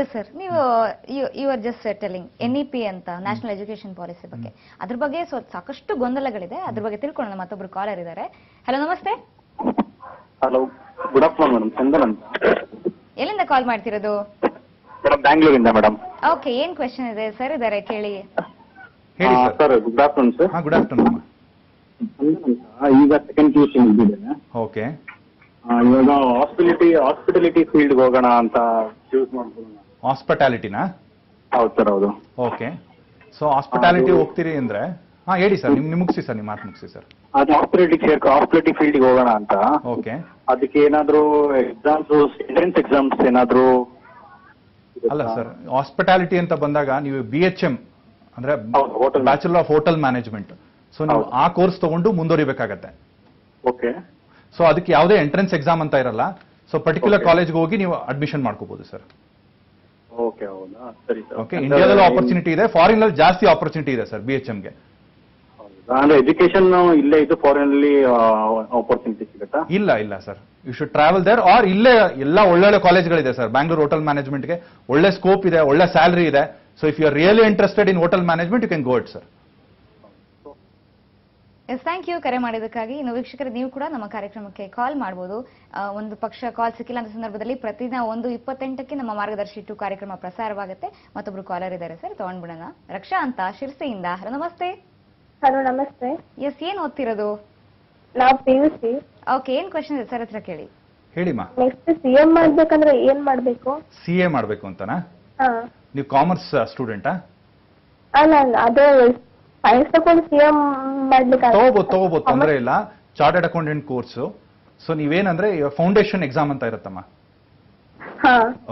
ಎಸ್ ಸರ್ ನೀವು you are just telling N E P ಅಂತ ನ್ಯಾಷನಲ್ ಎಜುಕೇಶನ್ ಪಾಲಿಸಿ ಬಗ್ಗೆ. ಅದ್ರ ಬಗ್ಗೆ ಸ್ವಲ್ಪ ಸಾಕಷ್ಟು ಗೊಂದಲಗಳಿದೆ. ಅದ್ರ ಬಗ್ಗೆ ತಿಳ್ಕೊಳ್ಳೋಣ. ಮತ್ತೊಬ್ರು ಕಾಲರ್ ಇದ್ದಾರೆ ಹಲೋ ನಮಸ್ತೆ. ಹಲೋ ಗುಡ್ ಆಫ್ಟರ್ನೂನ್ ಮೇಡಮ್ ಎಲ್ಲಿಂದ ಕಾಲ್ ಮಾಡ್ತಿರೋದು? ಮೇಡಮ್ ಬ್ಯಾಂಗ್ಳೂರಿಂದ ಮೇಡಮ್ ಓಕೆ ಏನ್ ಕ್ವೆಶನ್ ಇದೆ? ಸರ್ ಇದ್ದಾರೆ ಕೇಳಿ. ಹೇಳಿ sir sir good afternoon sir good afternoon ಈಗ second P U C okay ಇವಾಗ ಹಾಸ್ಪಿಟಲಿಟಿ ಹಾಸ್ಪಿಟಲಿಟಿ ಫೀಲ್ಡ್ ಹೋಗೋಣ ಅಂತ ಚೂಸ್ ಮಾಡ್ಕೊಳ್ಳೋಣ ಹಾಸ್ಪಿಟಾಲಿಟಿನಾ ಹೌದು ಸರ್ ಹೌದು. ಓಕೆ ಸೊ ಹಾಸ್ಪಿಟಾಲಿಟಿ ಹೋಗ್ತೀರಿ ಅಂದ್ರೆ ಹಾ ಹೇಳಿ ಸರ್ ನಿಮ್ ಮುಗಿಸಿ ಸರ್ ನಿಮ್ಮ ಮಾತು ಮುಗಿಸಿ ಸರ್. ಅದು ಹಾಸ್ಪಿಟಲಿಟಿ ಹಾಸ್ಪಿಟಲಿಟಿ ಫೀಲ್ಡ್ಗೆ ಹೋಗೋಣ ಅಂತ. ಓಕೆ ಅದಕ್ಕೆ ಏನಾದ್ರು ಎಕ್ಸಾಮ್ಸ್ ಎಂಟ್ರೆನ್ಸ್ ಎಕ್ಸಾಮ್ಸ್ ಏನಾದ್ರು ಅಲ್ಲ ಸರ್ ಹಾಸ್ಪಿಟಾಲಿಟಿ ಅಂತ ಬಂದಾಗ ನೀವು ಬಿ ಎಚ್ ಎಂ ಅಂದ್ರೆ bachelor of hotel management so ನೀವು ಆ ಕೋರ್ಸ್ ತಗೊಂಡು ಮುಂದುವರಿಬೇಕಾಗತ್ತೆ. ಓಕೆ ಸೊ ಅದಕ್ಕೆ ಯಾವುದೇ ಎಂಟ್ರೆನ್ಸ್ ಎಕ್ಸಾಮ್ ಅಂತ ಇರಲ್ಲ. So particular. ಕಾಲೇಜ್ಗೆ ಹೋಗಿ ನೀವು ಅಡ್ಮಿಷನ್ ಮಾಡ್ಕೋಬಹುದು ಸರ್ ಓಕೆ ಹೌದಾ? ಸರಿ ಸರ್. ಓಕೆ ಇಂಡಿಯಾದಲ್ಲಿ ಆಪರ್ಚುನಿಟಿ ಇದೆ. ಫಾರಿನ್ ಅಲ್ಲಿ ಜಾಸ್ತಿ ಆಪರ್ಚುನಿಟಿ ಇದೆ ಸರ್ ಬಿ ಎಚ್ ಎಂಗೆ ಅಂದ್ರೆ ಎಜುಕೇಶನ್ ಇಲ್ಲೇ ಇದ್ದು ಫಾರಿನ್ ಅಲ್ಲಿ ಆಪರ್ಚುನಿಟಿ ಸಿಗುತ್ತಾ? ಇಲ್ಲ ಇಲ್ಲ sir you should travel there or ಇಲ್ಲೇ ಎಲ್ಲ ಒಳ್ಳೊಳ್ಳೆ ಕಾಲೇಜ್ಗಳಿದೆ ಸರ್ ಬ್ಯಾಂಗ್ಳೂರ್ ಹೋಟೆಲ್ ಮ್ಯಾನೇಜ್ಮೆಂಟ್ಗೆ ಒಳ್ಳೆ ಸ್ಕೋಪ್ ಇದೆ ಒಳ್ಳೆ ಸ್ಯಾಲರಿ ಇದೆ. So if you are really interested in hotel management you can go it sir yes thank you ಕರೆ ಮಾಡಿದ್ದಕ್ಕಾಗಿ ಇನ್ನು ವೀಕ್ಷಕರು ನೀವು ಕೂಡ ನಮ್ಮ ಕಾರ್ಯಕ್ರಮಕ್ಕೆ ಕಾಲ್ ಮಾಡಬಹುದು ಆ, ಒಂದು ಪಕ್ಷ ಕಾಲ್ ಸಿಕ್ಕಿಲ್ಲ ಅಂತ ಸಂದರ್ಭದಲ್ಲಿ ಪ್ರತಿದಿನ ಒಂದು ಇಪ್ಪತ್ತೆಂಟಕ್ಕೆ ನಮ್ಮ ಮಾರ್ಗದರ್ಶಿ ಟು ಕಾರ್ಯಕ್ರಮ ಪ್ರಸಾರವಾಗುತ್ತೆ. ಮತ್ತೊಬ್ರು ಕಾಲರ್ ಇದ್ದಾರೆ ಸರ್ ತಗೊಂಡ್ಬಿಡೋಣ ರಕ್ಷಾ ಅಂತ ಶಿರ್ಸೆಯಿಂದ. ಹಲೋ ನಮಸ್ತೆ. ಹಲೋ ನಮಸ್ತೆ. ಎಸ್ ಏನ್ ಓದ್ತಿರೋದು? ನಾವು ಪಿ ಯು ಸಿ. ಓಕೆ ಏನ್ ಕ್ವಶನ್ ಇದೆ ಸರ್ ಹತ್ರ ಕೇಳಿ. ಹೇಳಿಮಾ ನೆಕ್ಸ್ಟ್ ಸಿ ಎಂ ಮಾಡ್ಬೇಕಂದ್ರೆ ಏನ್ ಮಾಡ್ಬೇಕು? ಸಿ ಎ ಮಾಡ್ಬೇಕು ಅಂತನಾ? ಹಾ. ನೀವು ಕಾಮರ್ಸ್ ಸ್ಟೂಡೆಂಟಾ ಅಲ್ಲ ಅಲ್ಲ, ಅದೇ ಸೈನ್ಸ್ ತಗೊಂಡು ಸಿ ಎಂ ಮಾಡ್ಲಿಕ್ಕೆ ತಗೋಬಹುದು ತಗೋಬಹುದು ತೊಂದರೆ ಇಲ್ಲ. ಚಾರ್ಟೆಡ್ ಅಕೌಂಟೆಂಟ್ ಕೋರ್ಸ್ ಸೊ ನೀವೇನಂದ್ರೆ ಫೌಂಡೇಶನ್ ಎಕ್ಸಾಮ್ ಅಂತ ಇರುತ್ತಮ್ಮ.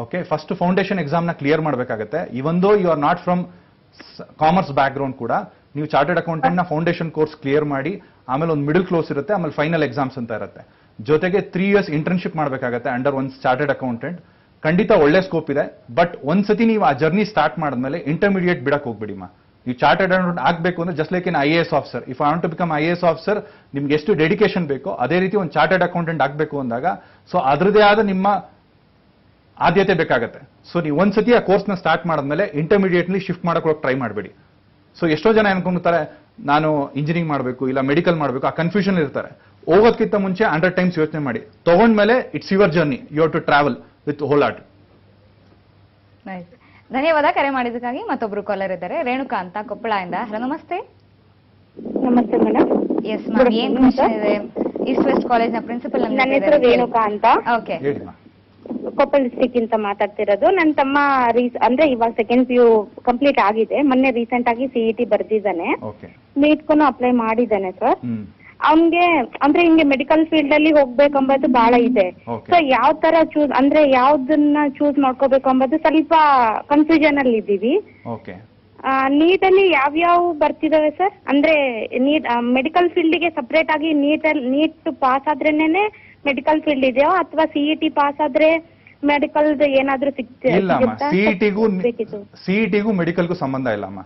ಓಕೆ ಫಸ್ಟ್ ಫೌಂಡೇಶನ್ ಎಕ್ಸಾಮ್ನ ಕ್ಲಿಯರ್ ಮಾಡಬೇಕಾಗುತ್ತೆ. Even though you are not from commerce background ಕೂಡ ನೀವು ಚಾರ್ಟೆಡ್ ಅಕೌಂಟೆಂಟ್ನ ಫೌಂಡೇಶನ್ ಕೋರ್ಸ್ ಕ್ಲಿಯರ್ ಮಾಡಿ ಆಮೇಲೆ ಒಂದು ಮಿಡಲ್ ಕ್ಲೋಸ್ ಇರುತ್ತೆ ಆಮೇಲೆ ಫೈನಲ್ ಎಕ್ಸಾಮ್ಸ್ ಅಂತ ಇರುತ್ತೆ. ಜೊತೆಗೆ ತ್ರೀ ಇಯರ್ಸ್ ಇಂಟರ್ನ್ಶಿಪ್ ಮಾಡಬೇಕಾಗತ್ತೆ ಅಂಡರ್ ಒನ್ ಚಾರ್ಟೆಡ್ ಅಕೌಂಟೆಂಟ್ ಖಂಡಿತ ಒಳ್ಳೆ ಸ್ಕೋಪ್ ಇದೆ ಬಟ್ ಒಂದ್ಸತಿ ನೀವು ಆ ಜರ್ನಿ ಸ್ಟಾರ್ಟ್ ಮಾಡಿದ್ಮೇಲೆ ಇಂಟರ್ಮೀಡಿಯೇಟ್ ಬಿಡಕ್ ಹೋಗ್ಬಿಡಿ ಮಾ ನೀವು ಚಾರ್ಟೆಡ್ ಅಕೌಂಟ್ ಆಗಬೇಕು ಅಂದ್ರೆ just like in I S officer if I want to become I S officer ನಿಮ್ಗೆ ಎಷ್ಟು ಡೆಡಿಕೇಶನ್ ಬೇಕೋ ಅದೇ ರೀತಿ ಒಂದು ಚಾರ್ಟೆಡ್ ಅಕೌಂಟೆಂಟ್ ಆಗಬೇಕು ಅಂದಾಗ ಸೊ ಅದರದೇ ಆದ ನಿಮ್ಮ ಆದ್ಯತೆ ಬೇಕಾಗುತ್ತೆ. ಸೊ ನೀವು ಒಂದ್ಸತಿ ಆ ಕೋರ್ಸ್ನ ಸ್ಟಾರ್ಟ್ ಮಾಡಿದ್ಮೇಲೆ ಇಂಟರ್ಮೀಡಿಯೇಟ್ಲಿ ಶಿಫ್ಟ್ ಮಾಡಕ್ಕೆ ಟ್ರೈ ಮಾಡಬೇಡಿ. ಸೊ ಎಷ್ಟೋ ಜನ ಅನ್ಕೊಂಡ್ತಾರೆ ನಾನು ಇಂಜಿನಿಯರಿಂಗ್ ಮಾಡಬೇಕು, ಇಲ್ಲ ಮೆಡಿಕಲ್ ಮಾಡಬೇಕು, ಆ ಕನ್ಫ್ಯೂಷನ್ ಇರ್ತಾರೆ. ಹೋಗೋದಕ್ಕಿಂತ ಮುಂಚೆ ಹಂಡ್ರೆಡ್ ಟೈಮ್ಸ್ ಯೋಚನೆ ಮಾಡಿ. ತಗೊಂಡ್ಮೇಲೆ it's your journey you to travel with whole heart ಧನ್ಯವಾದ. ಕರೆ ಮಾಡಿದ್ದಕ್ಕಾಗಿ ಮತ್ತೊಬ್ರು ಕಾಲರ್ ಇದ್ದಾರೆ. ರೇಣುಕಾ ಅಂತ ಕೊಪ್ಪಳ ಇಂದ. ಹಲೋ ನಮಸ್ತೆ. ನಮಸ್ತೆ ಮೇಡಮ್ ಎಸ್ ಮ್ಯಾಮ್ ಏನ್ ಕ್ವಶನ್ ಇದೆ? ಈಸ್ಟ್ ವೆಸ್ಟ್ ಕಾಲೇಜ್ನ ಪ್ರಿನ್ಸಿಪಲ್ ನನ್ನ ಹೆಸರು ರೇಣುಕಾ ಅಂತ. ಓಕೆ ಕೊಪ್ಪಳ ಡಿಸ್ಟಿಕ್ ಇಂದ ಮಾತಾಡ್ತಿರೋದು. ನನ್ನ ತಮ್ಮ ರೀಸ್ ಅಂದ್ರೆ ಇವಾಗ ಸೆಕೆಂಡ್ ಪಿ ಯು ಕಂಪ್ಲೀಟ್ ಆಗಿದೆ. ಮೊನ್ನೆ ರೀಸೆಂಟ್ ಆಗಿ ಸಿಇಟಿ ಟಿ ಬರ್ದಿದ್ದಾನೆ. ನೀಟ್ಕೊಂಡು ನೀಟ್ಗೂ ಅಪ್ಲೈ ಮಾಡಿದ್ದಾನೆ ಸರ್ ಅವ್ನ್ಗೆ ಅಂದ್ರೆ ಹಿಂಗೆ ಮೆಡಿಕಲ್ ಫೀಲ್ಡ್ ಅಲ್ಲಿ ಹೋಗ್ಬೇಕಂಬುದು ಬಹಳ ಇದೆ. ಸೊ ಯಾವ ತರ ಚೂಸ್ ಅಂದ್ರೆ ಯಾವ್ದನ್ನ ಚೂಸ್ ಮಾಡ್ಕೋಬೇಕು ಅಂಬುದು ಸ್ವಲ್ಪ ಕನ್ಫ್ಯೂಷನ್ ಅಲ್ಲಿ ಇದ್ದೀವಿ ಓಕೆ ನೀಟ್ ಅಲ್ಲಿ ಯಾವ್ಯಾವ ಬರ್ತಿದಾವೆ ಸರ್ ಅಂದ್ರೆ ನೀಟ್ ಮೆಡಿಕಲ್ ಫೀಲ್ಡ್ಗೆ ಸಪರೇಟ್ ಆಗಿ ನೀಟ್ ನೀಟ್ ಪಾಸ್ ಆದ್ರೇನೆ ಮೆಡಿಕಲ್ ಫೀಲ್ಡ್ ಇದೆಯೋ ಅಥವಾ ಸಿಇಟಿ ಪಾಸ್ ಆದ್ರೆ ಮೆಡಿಕಲ್ ಏನಾದ್ರೂ ಸಿಗ್ತಿಲ್ಲ? ಸಿಇಟಿಗೂ. ಸಿಇಟಿಗೂ ಮೆಡಿಕಲ್ಗೂ ಸಂಬಂಧ ಇಲ್ಲ ಅಮ್ಮ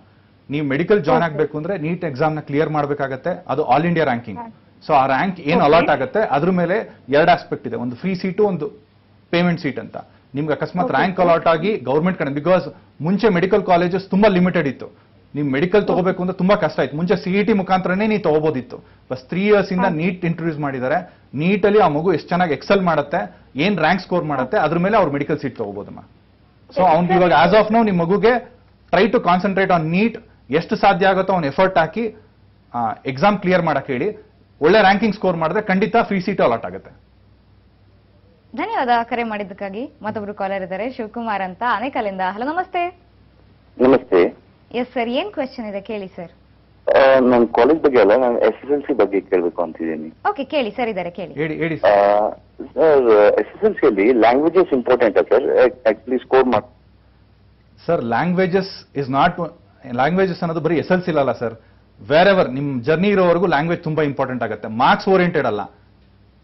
ನೀವು ಮೆಡಿಕಲ್ ಜಾಯ್ನ್ ಆಗಬೇಕು ಅಂದ್ರೆ ನೀಟ್ ಎಕ್ಸಾಮ್ನ ಕ್ಲಿಯರ್ ಮಾಡಬೇಕಾಗತ್ತೆ. ಅದು ಆಲ್ ಇಂಡಿಯಾ ರ್ಯಾಂಕಿಂಗ್ ಸೊ ಆ ರ್ಯಾಂಕ್ ಏನ್ ಅಲಾಟ್ ಆಗುತ್ತೆ ಅದ್ರ ಮೇಲೆ ಎರಡು ಆಸ್ಪೆಕ್ಟ್ ಇದೆ. ಒಂದು ಫ್ರೀ ಸೀಟು ಒಂದು ಪೇಮೆಂಟ್ ಸೀಟ್ ಅಂತ. ನಿಮ್ಗೆ ಅಕಸ್ಮಾತ್ ರ್ಯಾಂಕ್ ಅಲಾಟ್ ಆಗಿ ಗೌರ್ಮೆಂಟ್ ಕಡೆ ಬಿಕಾಸ್ ಮುಂಚೆ ಮೆಡಿಕಲ್ ಕಾಲೇಜಸ್ ತುಂಬಾ ಲಿಮಿಟೆಡ್ ಇತ್ತು. ನೀವು ಮೆಡಿಕಲ್ ತಗೋಬೇಕು ಅಂದ್ರೆ ತುಂಬಾ ಕಷ್ಟ ಆಯ್ತು. ಮುಂಚೆ ಸಿಇಟಿ ಮುಖಾಂತರನೇ ನೀವು ತಗೋಬೋದಿತ್ತು. ಬಸ್ ತ್ರೀ ಇಯರ್ಸ್ ಇಂದ ನೀಟ್ ಇಂಟ್ರೊಡ್ಯೂಸ್ ಮಾಡಿದ್ದಾರೆ. ನೀಟಲ್ಲಿ ಆ ಮಗು ಎಷ್ಟು ಚೆನ್ನಾಗಿ ಎಕ್ಸೆಲ್ ಮಾಡುತ್ತೆ ಏನ್ ರ್ಯಾಂಕ್ ಸ್ಕೋರ್ ಮಾಡುತ್ತೆ ಅದ್ರ ಮೇಲೆ ಅವ್ರು ಮೆಡಿಕಲ್ ಸೀಟ್ ತಗೋಬೋದಮ್ಮ. ಸೊ ಅವ್ನಿಗೆ ಇವಾಗ ಆಸ್ ಆಫ್ ನೌ ನಿಮ್ಮ ಮಗುಗೆ try to concentrate on NEET ಎಷ್ಟು ಸಾಧ್ಯ ಆಗುತ್ತೋ ಅವ್ನು ಎಫರ್ಟ್ ಹಾಕಿ ಎಕ್ಸಾಮ್ ಕ್ಲಿಯರ್ ಮಾಡಕ್ಕೆ ಹೇಳಿ ಒಳ್ಳೆ ರ್ಯಾಂಕಿಂಗ್ ಸ್ಕೋರ್ ಮಾಡಿದ್ರೆ ಖಂಡಿತ ಫ್ರೀ ಸೀಟ್ ಅಲಾಟ್ ಆಗುತ್ತೆ. ಧನ್ಯವಾದ ಕರೆ ಮಾಡಿದ್ದಕ್ಕಾಗಿ ಮತ್ತೊಬ್ರು ಕಾಲರ್ ಇದ್ದಾರೆ ಶಿವಕುಮಾರ್ ಅಂತ ಅನೇಕಲಿಂದ ಹಲೋ ನಮಸ್ತೆ. ನಮಸ್ತೆ. ಎಸ್ ಸರ್ ಏನ್ ಕ್ವೆಶನ್ ಇದೆ? ಕೇಳಿ ಸರ್ ನನ್ ಕಾಲೇಜ್ ಬಗ್ಗೆ ಅಲ್ಲ ನಾನು ಎಸ್ ಎಸ್ ಎಲ್ ಸಿ ಬಗ್ಗೆ ಕೇಳಬೇಕು ಅಂತಿದ್ದೀನಿ. ಓಕೆ ಕೇಳಿ ಸರ್ ಇದ್ದಾರೆ ಕೇಳಿ. ಹೇಳಿ ಹೇಳಿ ಸರ್ ಎಸ್ ಎಸ್ ಎಲ್ ಸಿಯಲ್ಲಿ languages important sir actually score ಮಾಡಿ sir languages is not languages ಅನ್ನೋದು ಬರೀ ಎಸ್ ಎಲ್ ಸಿ ಅಲ್ಲ ಸರ್ ವೇರ್ ಎವರ್ ನಿಮ್ಮ ಜರ್ನಿ ಇರೋವರೆಗೂ ಲ್ಯಾಂಗ್ವೇಜ್ ತುಂಬಾ ಇಂಪಾರ್ಟೆಂಟ್ ಆಗುತ್ತೆ. ಮಾರ್ಕ್ಸ್ ಓರಿಯೆಂಟೆಡ್ ಅಲ್ಲ.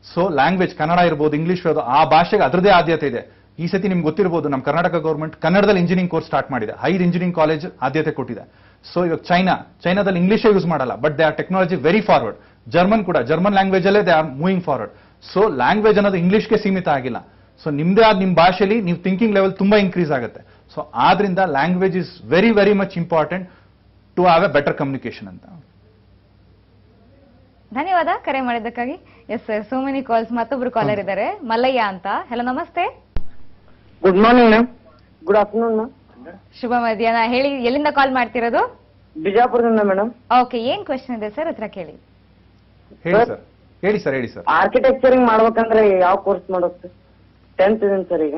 ಸೊ ಲ್ಯಾಂಗ್ವೇಜ್ ಕನ್ನಡ ಇರ್ಬೋದು ಇಂಗ್ಲಿಷ್ ಇರೋದು, ಆ ಭಾಷೆಗೆ ಅದರದೇ ಆದ್ಯತೆ ಇದೆ. ಈ ಸತಿ ನಿಮ್ಗೆ ಗೊತ್ತಿರಬಹುದು ನಮ್ಮ ಕರ್ನಾಟಕ ಗೌರ್ಮೆಂಟ್ ಕನ್ನಡದಲ್ಲಿ ಇಂಜಿನಿಯರಿಂಗ್ ಕೋರ್ಸ್ ಸ್ಟಾರ್ಟ್ ಮಾಡಿದೆ. ಹೈರ್ ಇಂಜಿನಿಯರಿಂಗ್ ಕಾಲೇಜ್ ಆದ್ಯತೆ ಕೊಟ್ಟಿದೆ. ಸೊ ಇವಾಗ ಚೈನಾ ಚೈನಾದಲ್ಲಿ ಇಂಗ್ಲೀಷೇ ಯೂಸ್ ಮಾಡಲ್ಲ but they are technology very forward German ಕೂಡ ಜರ್ಮನ್ ಲ್ಯಾಂಗ್ವೇಜ್ ಅಲ್ಲೇ they are moving forward so language ಅನ್ನೋದು ಇಂಗ್ಲೀಷ್ಗೆ ಸೀಮಿತ ಆಗಿಲ್ಲ. ಸೊ ನಿಮ್ದೇ ಆದ ನಿಮ್ಮ ಭಾಷೆಯಲ್ಲಿ ನೀವು ಥಿಂಕಿಂಗ್ ಲೆವೆಲ್ ತುಂಬಾ ಇನ್ಕ್ರೀಸ್ ಆಗುತ್ತೆ. ಸೊ ಆದ್ರಿಂದ language is very very much important to have a better communication ಅಂತ. ಧನ್ಯವಾದ. ಕರೆ ಮಾಡಿದ್ದಕ್ಕಾಗಿ. Yes sir so many calls ಮತ್ತೊಬ್ರು ಕಾಲರ್ ಇದ್ದಾರೆ. ಮಲ್ಲಯ್ಯ ಅಂತ. ಹಲೋ ನಮಸ್ತೆ. Good morning ma'am good afternoon ma'am ಶುಭ ಮಧ್ಯಾಹ್ನ. ಹೇಳಿ ಎಲ್ಲಿಂದ ಕಾಲ್ ಮಾಡ್ತಿರೋದು? ಬಿಜಾಪುರದಿಂದ ಮೇಡಮ್ ಓಕೆ ಏನ್ ಕ್ವೆಶನ್ ಇದೆ ಸರ್ ಹತ್ರ ಕೇಳಿ. ಹೇಳಿ ಸರ್ ಹೇಳಿ ಸರ್ ಹೇಳಿ ಸರ್ ಆರ್ಕಿಟೆಕ್ಚರಿಂಗ್ ಮಾಡ್ಬೇಕಂದ್ರೆ ಯಾವ ಕೋರ್ಸ್ ಮಾಡೋದು ಟೆಂತ್ ಇದೆ ಸರ್ ಈಗ?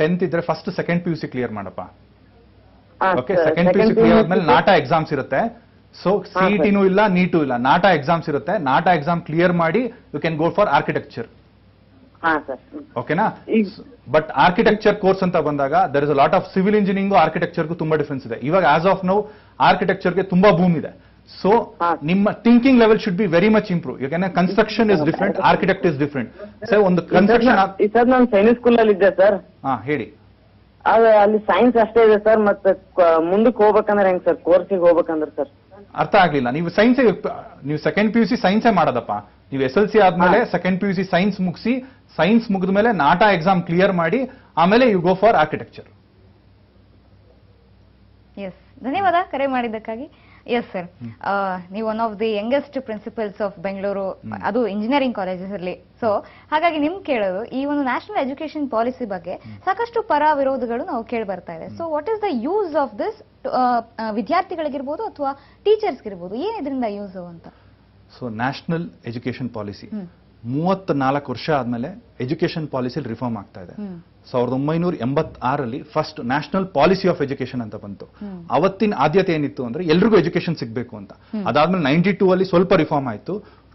ಟೆಂತ್ ಇದ್ರೆ first second P U C clear ಮಾಡಪ್ಪ. Okay second P U C clear ಆದ್ಮೇಲೆ ನಾಟಾ ಎಕ್ಸಾಮ್ಸ್ ಇರುತ್ತೆ. ಸೊ ಸಿಇಟಿನೂ ಇಲ್ಲ ನೀಟು ಇಲ್ಲ. ನಾಟಾ ಎಕ್ಸಾಮ್ಸ್ ಇರುತ್ತೆ. ನಾಟಾ ಎಕ್ಸಾಮ್ ಕ್ಲಿಯರ್ ಮಾಡಿ you can go for architecture ಓಕೆನಾ ಬಟ್ ಆರ್ಕಿಟೆಕ್ಚರ್ ಕೋರ್ಸ್ ಅಂತ ಬಂದಾಗ there is a lot of civil engineering ಆರ್ಕಿಟೆಕ್ಚರ್ಗೂ ತುಂಬಾ ಡಿಫ್ರೆನ್ಸ್ ಇದೆ. ಇವಾಗ ಆಸ್ ಆಫ್ ನೌ ಆರ್ಕಿಟೆಕ್ಚರ್ಗೆ ತುಂಬಾ ಭೂಮಿ ಇದೆ. ಸೊ ನಿಮ್ಮ thinking level should be very much improve ಯಾಕಂದ್ರೆ construction is different architect is different sir ಒಂದು ಕನ್ಸ್ಟ್ರಕ್ಷನ್ ಈ ಸರ್ ನಾನು ಸೈನಿಕ್ ಸ್ಕೂಲ್ ಅಲ್ಲಿ ಇದ್ದೆ ಸರ್ ಹಾ ಹೇಳಿ. ಅದು ಅಲ್ಲಿ ಸೈನ್ಸ್ ಅಷ್ಟೇ ಇದೆ ಸರ್ ಮತ್ತೆ ಮುಂದಕ್ಕೆ ಹೋಗ್ಬೇಕಂದ್ರೆ ಹೆಂಗ್ ಸರ್ ಕೋರ್ಸಿಗೆ ಹೋಗ್ಬೇಕಂದ್ರೆ ಸರ್ ಅರ್ಥ ಆಗ್ಲಿಲ್ಲ. ನೀವು ಸೈನ್ಸ್ ನೀವು ಸೆಕೆಂಡ್ ಪಿ ಯು ಸಿ ಸೈನ್ಸೇ ಮಾಡೋದಪ್ಪ. ನೀವು ಎಸ್ ಎಲ್ ಸಿ ಆದ್ಮೇಲೆ second P U C science ಮುಗಿಸಿ ಸೈನ್ಸ್ ಮುಗಿದ ಮೇಲೆ ನಾಟಾ ಎಕ್ಸಾಮ್ ಕ್ಲಿಯರ್ ಮಾಡಿ ಆಮೇಲೆ you go for architecture yes ಧನ್ಯವಾದ ಕರೆ ಮಾಡಿದ್ದಕ್ಕಾಗಿ. ಎಸ್ ಸರ್ ನೀವು one of the youngest principals of Bengaluru ಅದು ಇಂಜಿನಿಯರಿಂಗ್ ಕಾಲೇಜಸ್ ಅಲ್ಲಿ. ಸೊ ಹಾಗಾಗಿ ನಿಮ್ ಕೇಳೋದು ಈ ಒಂದು ನ್ಯಾಷನಲ್ ಎಜುಕೇಶನ್ ಪಾಲಿಸಿ ಬಗ್ಗೆ ಸಾಕಷ್ಟು ಪರ ವಿರೋಧಗಳು ನಾವು ಕೇಳಿ ಬರ್ತಾ ಇದೆ. So what is the use of this ವಿದ್ಯಾರ್ಥಿಗಳಿಗಿರ್ಬೋದು ಅಥವಾ ಟೀಚರ್ಸ್ಗಿರ್ಬೋದು ಏನ್ ಇದರಿಂದ ಯೂಸ್ ಅಂತ? So national education policy. ಮೂವತ್ತ್ ನಾಲ್ಕು ವರ್ಷ ಆದ್ಮೇಲೆ ಎಜುಕೇಷನ್ ಪಾಲಿಸಿ ರಿಫಾರ್ಮ್ ಆಗ್ತಾ ಇದೆ. ಸಾವಿರದ ಒಂಬೈನೂರ ಎಂಬತ್ತಾರರಲ್ಲಿ first national policy of education ಅಂತ ಬಂತು. ಅವತ್ತಿನ ಆದ್ಯತೆ ಏನಿತ್ತು ಅಂದ್ರೆ ಎಲ್ರಿಗೂ ಎಜುಕೇಶನ್ ಸಿಗಬೇಕು ಅಂತ. ಅದಾದ್ಮೇಲೆ ನೈನ್ಟಿ ಟೂ ಅಲ್ಲಿ ಸ್ವಲ್ಪ ರಿಫಾರ್ಮ್ ಆಯ್ತು.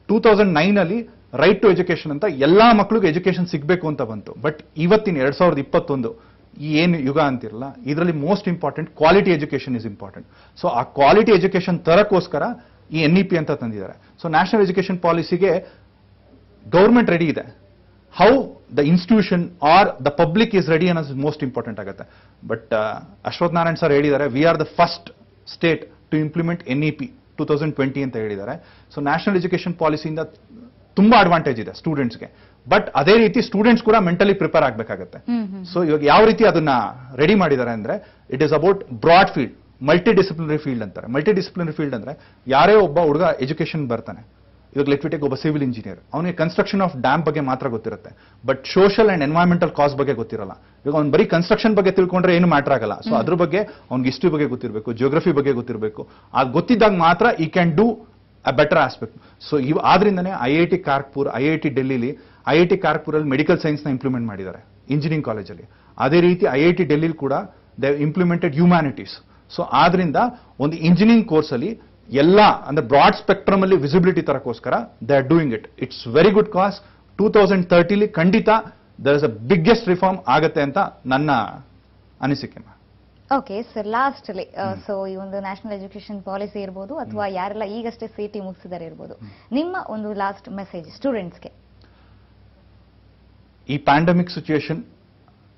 ಟೂ ತೌಸಂಡ್ ನೈನ್ ಅಲ್ಲಿ ರೈಟ್ ಟು ಎಜುಕೇಶನ್ ಅಂತ ಎಲ್ಲಾ ಮಕ್ಕಳಿಗೂ ಎಜುಕೇಶನ್ ಸಿಗಬೇಕು ಅಂತ ಬಂತು. ಬಟ್ ಇವತ್ತಿನ ಎರಡ್ ಸಾವಿರದ ಇಪ್ಪತ್ತೊಂದು ಈ ಏನು ಯುಗ ಅಂತಿರಲ್ಲ ಇದರಲ್ಲಿ most important quality education is important. So ಆ ಕ್ವಾಲಿಟಿ ಎಜುಕೇಶನ್ ತರಕ್ಕೋಸ್ಕರ ಈ ಎನ್ ಇ ಪಿ ಅಂತ ತಂದಿದ್ದಾರೆ. ಸೊ ನ್ಯಾಷನಲ್ ಎಜುಕೇಶನ್ ಪಾಲಿಸಿಗೆ ಗೌರ್ಮೆಂಟ್ ರೆಡಿ ಇದೆ. How the institution are the public is ready ಅನ್ನೋದು ಮೋಸ್ಟ್ ಇಂಪಾರ್ಟೆಂಟ್ ಆಗುತ್ತೆ. ಬಟ್ ಅಶ್ವಥ್ ನಾರಾಯಣ್ ಸರ್ ಹೇಳಿದ್ದಾರೆ we are the first state to implement N E P two thousand twenty ಅಂತ ಹೇಳಿದ್ದಾರೆ. So national education ಪಾಲಿಸಿಯಿಂದ ತುಂಬಾ advantage ಇದೆ ಸ್ಟೂಡೆಂಟ್ಸ್ಗೆ but ಅದೇ ರೀತಿ ಸ್ಟೂಡೆಂಟ್ಸ್ ಕೂಡ ಮೆಂಟಲಿ ಪ್ರಿಪೇರ್ ಆಗಬೇಕಾಗುತ್ತೆ. ಸೊ ಇವಾಗ ಯಾವ ರೀತಿ ಅದನ್ನ ರೆಡಿ ಮಾಡಿದ್ದಾರೆ ಅಂದ್ರೆ it is about broad field multidisciplinary field ಅಂತಾರೆ. ಮಲ್ಟಿ ಡಿಸಿಪ್ಲಿನರಿ ಫೀಲ್ಡ್ ಅಂದ್ರೆ ಯಾರೇ ಒಬ್ಬ ಹುಡುಗ ಎಜುಕೇಶನ್ ಬರ್ತಾನೆ ಇವಾಗ ಲೆಟ್ವಿಟೆಕ್ ಒಬ್ಬ ಸಿವಿಲ್ ಇಂಜಿನಿಯರ್ ಅವನಿಗೆ ಕನ್ಸ್ಟ್ರಕ್ಷನ್ ಆಫ್ ಡ್ಯಾಮ್ ಬಗ್ಗೆ ಮಾತ್ರ ಗೊತ್ತಿರುತ್ತೆ. But social and environmental cause ಬಗ್ಗೆ ಗೊತ್ತಿರಲ್ಲ. ಇವಾಗ ಅವ್ನು ಬರೀ ಕನ್ಸ್ಟ್ರಕ್ಷನ್ ಬಗ್ಗೆ ತಿಳ್ಕೊಂಡ್ರೆ ಏನು ಮ್ಯಾಟರ್ ಆಗಲ್ಲ. ಸೊ ಅದ್ರ ಬಗ್ಗೆ ಅವ್ನಿಗೆ ಹಿಸ್ಟ್ರಿ ಬಗ್ಗೆ ಗೊತ್ತಿರಬೇಕು ಜಿಯೋಗ್ರಫಿ ಬಗ್ಗೆ ಗೊತ್ತಿರಬೇಕು. ಆ ಗೊತ್ತಿದ್ದಾಗ ಮಾತ್ರ ಈ can do a better aspect so ಇವ್ ಆದ್ರಿಂದನೇ I I T Kanpur I I T ಡೆಲ್ಲಿಲಿ I I T ಕಾರ್ಪುರಲ್ಲಿ ಮೆಡಿಕಲ್ ಸೈನ್ಸ್ನ ಇಂಪ್ಲಿಮೆಂಟ್ ಮಾಡಿದ್ದಾರೆ ಇಂಜಿನಿಯರಿಂಗ್ ಕಾಲೇಜಲ್ಲಿ ಅದೇ ರೀತಿ ಐ ಐ ಟಿ ಡೆಲ್ಲಿ ಕೂಡ ದೇ ಇಂಪ್ಲಿಮೆಂಟೆಡ್ ಹ್ಯೂಮ್ಯಾನಿಟೀಸ್ ಸೊ ಆದ್ರಿಂದ ಒಂದು ಇಂಜಿನಿಯರಿಂಗ್ ಕೋರ್ಸಲ್ಲಿ ಎಲ್ಲ ಅಂದ್ರೆ ಬ್ರಾಡ್ ಸ್ಪೆಕ್ಟ್ರಮ್ ಅಲ್ಲಿ visibility ತರಕೋಸ್ಕರ they are doing it it's very good cause two thousand ತರ್ಟಿಲಿ ಖಂಡಿತ there is a biggest reform ಆಗತ್ತೆ ಅಂತ ನನ್ನ ಅನಿಸಿಕೆ ಓಕೆ ಸರ್ ಲಾಸ್ಟ್ ಅಲ್ಲಿ ಸೊ ಈ ಒಂದು ನ್ಯಾಷನಲ್ ಎಜುಕೇಶನ್ ಪಾಲಿಸಿ ಇರ್ಬೋದು ಅಥವಾ ಯಾರೆಲ್ಲ ಈಗಷ್ಟೇ ಸಿ ಟಿ ಮುಗಿಸಿದಾರೆ ಇರ್ಬೋದು. ನಿಮ್ಮ ಒಂದು ಲಾಸ್ಟ್ ಮೆಸೇಜ್ ಸ್ಟೂಡೆಂಟ್ಸ್ಗೆ ಈ ಪ್ಯಾಂಡಮಿಕ್ ಸಿಚುಯೇಷನ್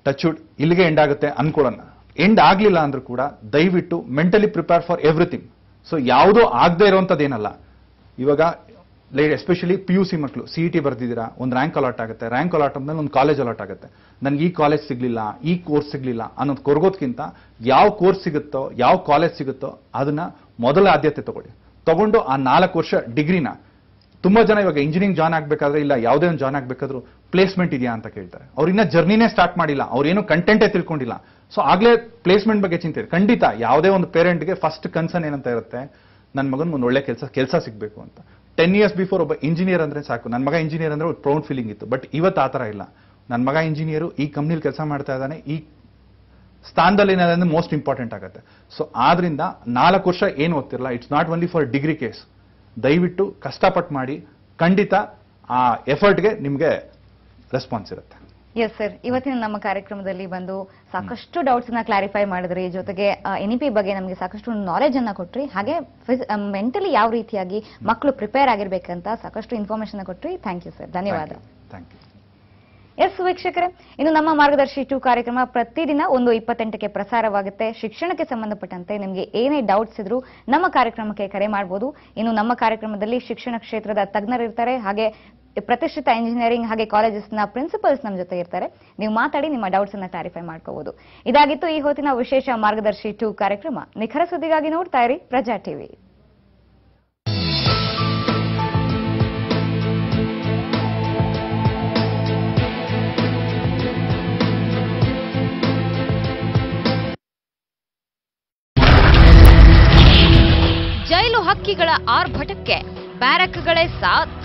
ಟಚ್ವುಡ್ ಇಲ್ಲಿಗೆ ಎಂಡ್ ಆಗುತ್ತೆ ಅನ್ಕೊಳ್ಳೋಣ. ಎಂಡ್ ಆಗ್ಲಿಲ್ಲ ಅಂದ್ರೂ ಕೂಡ ದಯವಿಟ್ಟು mentally prepare for everything so ಯಾವುದೋ ಆಗದೇ ಇರುವಂತದ್ದೇನಲ್ಲ ಇವಾಗ ಎಸ್ಪೆಷಲಿ ಪಿ ಯು ಸಿ ಮಕ್ಕಳು ಸಿ ಇ ಟಿ ಬರ್ತಿದ್ದೀರಾ ಒಂದು ರ್ಯಾಂಕ್ ಅಲಾಟ್ ಆಗುತ್ತೆ. ರ್ಯಾಂಕ್ ಅಲಾಟ್ ಆದ್ಮೇಲೆ ಒಂದು ಕಾಲೇಜ್ ಅಲಾಟ್ ಆಗುತ್ತೆ. ನನಗೆ ಈ ಕಾಲೇಜ್ ಸಿಗಲಿಲ್ಲ, ಈ ಕೋರ್ಸ್ ಸಿಗಲಿಲ್ಲ ಅನ್ನೋದು ಕೊರಗೋದ್ಕಿಂತ ಯಾವ ಕೋರ್ಸ್ ಸಿಗುತ್ತೋ, ಯಾವ ಕಾಲೇಜ್ ಸಿಗುತ್ತೋ, ಅದನ್ನ ಮೊದಲ ಆದ್ಯತೆ ತಗೊಳ್ಳಿ. ತಗೊಂಡು ಆ ನಾಲ್ಕು ವರ್ಷ ಡಿಗ್ರಿನ ತುಂಬಾ ಜನ ಇವಾಗ ಇಂಜಿನಿಯರಿಂಗ್ ಜಾಯ್ನ್ ಆಗ್ಬೇಕಾದ್ರೆ ಇಲ್ಲ, ಯಾವುದೇ ಒಂದು ಜಾಯ್ನ್ ಆಗ್ಬೇಕಾದ್ರೂ ಪ್ಲೇಸ್ಮೆಂಟ್ ಇದೆಯಾ ಅಂತ ಕೇಳ್ತಾರೆ. ಅವ್ರು ಇನ್ನ ಜರ್ನಿನೇ ಸ್ಟಾರ್ಟ್ ಮಾಡಿಲ್ಲ ಅವ್ರೇನು ಕಂಟೆಂಟೇ ತಿಳ್ಕೊಂಡಿಲ್ಲ. ಸೊ ಆಗ್ಲೇ ಪ್ಲೇಸ್ಮೆಂಟ್ ಬಗ್ಗೆ ಚಿಂತೆ ಇದೆ. ಖಂಡಿತ ಯಾವುದೇ ಒಂದು ಪೇರೆಂಟ್ಗೆ ಫಸ್ಟ್ ಕನ್ಸರ್ನ್ ಏನಂತ ಇರುತ್ತೆ ನನ್ನ ಮಗನ್ ಒಂದು ಒಳ್ಳೆ ಕೆಲಸ ಕೆಲಸ ಸಿಗಬೇಕು ಅಂತ. ಟೆನ್ ಇಯರ್ಸ್ ಬಿಫೋರ್ ಒಬ್ಬ ಇಂಜಿನಿಯರ್ ಅಂದ್ರೆ ಸಾಕು. ನನ್ನ ಮಗ ಇಂಜಿನಿಯರ್ ಅಂದ್ರೆ ಪ್ರೌಡ್ ಫೀಲಿಂಗ್ ಇತ್ತು. ಬಟ್ ಇವತ್ತು ಆ ಥರ ಇಲ್ಲ. ನನ್ನ ಮಗ ಇಂಜಿನಿಯರು ಈ ಕಂಪ್ನಿಲಿ ಕೆಲಸ ಮಾಡ್ತಾ ಇದ್ದಾನೆ, ಈ ಸ್ಥಾನದಲ್ಲಿ ಏನಾದ್ರೆ ಮೋಸ್ಟ್ ಇಂಪಾರ್ಟೆಂಟ್ ಆಗುತ್ತೆ. ಸೊ ಆದ್ರಿಂದ ನಾಲ್ಕು ವರ್ಷ ಏನು ಓದ್ತಿರಲ್ಲ it's not only for degree case ದಯವಿಟ್ಟು ಕಷ್ಟಪಟ್ಟು ಮಾಡಿ ಖಂಡಿತ ಆ ಎಫರ್ಟ್ಗೆ ನಿಮಗೆ ರೆಸ್ಪಾನ್ಸ್ ಇರುತ್ತೆ. ಎಸ್ ಸರ್ ಇವತ್ತಿನ ನಮ್ಮ ಕಾರ್ಯಕ್ರಮದಲ್ಲಿ ಬಂದು ಸಾಕಷ್ಟು ಡೌಟ್ಸ್ನ ಕ್ಲಾರಿಫೈ ಮಾಡಿದ್ರಿ. ಜೊತೆಗೆ ಎನ್ ಪಿ ಬಗ್ಗೆ ನಮಗೆ ಸಾಕಷ್ಟು ನಾಲೆಜ್ ಅನ್ನ ಕೊಟ್ರಿ. ಹಾಗೆ ಮೆಂಟಲಿ ಯಾವ ರೀತಿಯಾಗಿ ಮಕ್ಕಳು ಪ್ರಿಪೇರ್ ಆಗಿರ್ಬೇಕಂತ ಸಾಕಷ್ಟು ಇನ್ಫಾರ್ಮೇಶನ್ ಕೊಟ್ರಿ. ಥ್ಯಾಂಕ್ ಯು ಸರ್ ಧನ್ಯವಾದ. ಥ್ಯಾಂಕ್ ಯು ಎಸ್ ವೀಕ್ಷಕರೇ, ಇನ್ನು ನಮ್ಮ ಮಾರ್ಗದರ್ಶಿ ಟು ಕಾರ್ಯಕ್ರಮ ಪ್ರತಿದಿನ ಒಂದು ಇಪ್ಪತ್ತೆಂಟಕ್ಕೆ ಪ್ರಸಾರವಾಗುತ್ತೆ. ಶಿಕ್ಷಣಕ್ಕೆ ಸಂಬಂಧಪಟ್ಟಂತೆ ನಿಮಗೆ ಏನೇ ಡೌಟ್ಸ್ ಇದ್ರೂ ನಮ್ಮ ಕಾರ್ಯಕ್ರಮಕ್ಕೆ ಕರೆ ಮಾಡಬಹುದು ಇನ್ನು ನಮ್ಮ ಕಾರ್ಯಕ್ರಮದಲ್ಲಿ ಶಿಕ್ಷಣ ಕ್ಷೇತ್ರದ ತಜ್ಞರಿರ್ತಾರೆ, ಹಾಗೆ ಪ್ರತಿಷ್ಠಿತ ಇಂಜಿನಿಯರಿಂಗ್ ಹಾಗೆ ಕಾಲೇಜಸ್ನ ಪ್ರಿನ್ಸಿಪಲ್ಸ್ ನಮ್ಮ ಜೊತೆ ಇರ್ತಾರೆ. ನೀವು ಮಾತಾಡಿ, ನಿಮ್ಮ ಡೌಟ್ಸ್ ಅನ್ನ ಕ್ಲಾರಿಫೈ ಮಾಡ್ಕೋಬಹುದು ಇದಾಗಿತ್ತು ಈ ಹೊತ್ತಿನ ವಿಶೇಷ ಮಾರ್ಗದರ್ಶಿ ಟು ಕಾರ್ಯಕ್ರಮ. ನಿಖರ ಸುದ್ದಿಗಾಗಿ ನೋಡ್ತಾ ಇರಿ ಪ್ರಜಾ ಟಿವಿ. ಜೈಲು ಹಕ್ಕಿಗಳ ಆರ್ಭಟಕ್ಕೆ ಬ್ಯಾರಕ್ಗಳೇ ಸಾಥ್.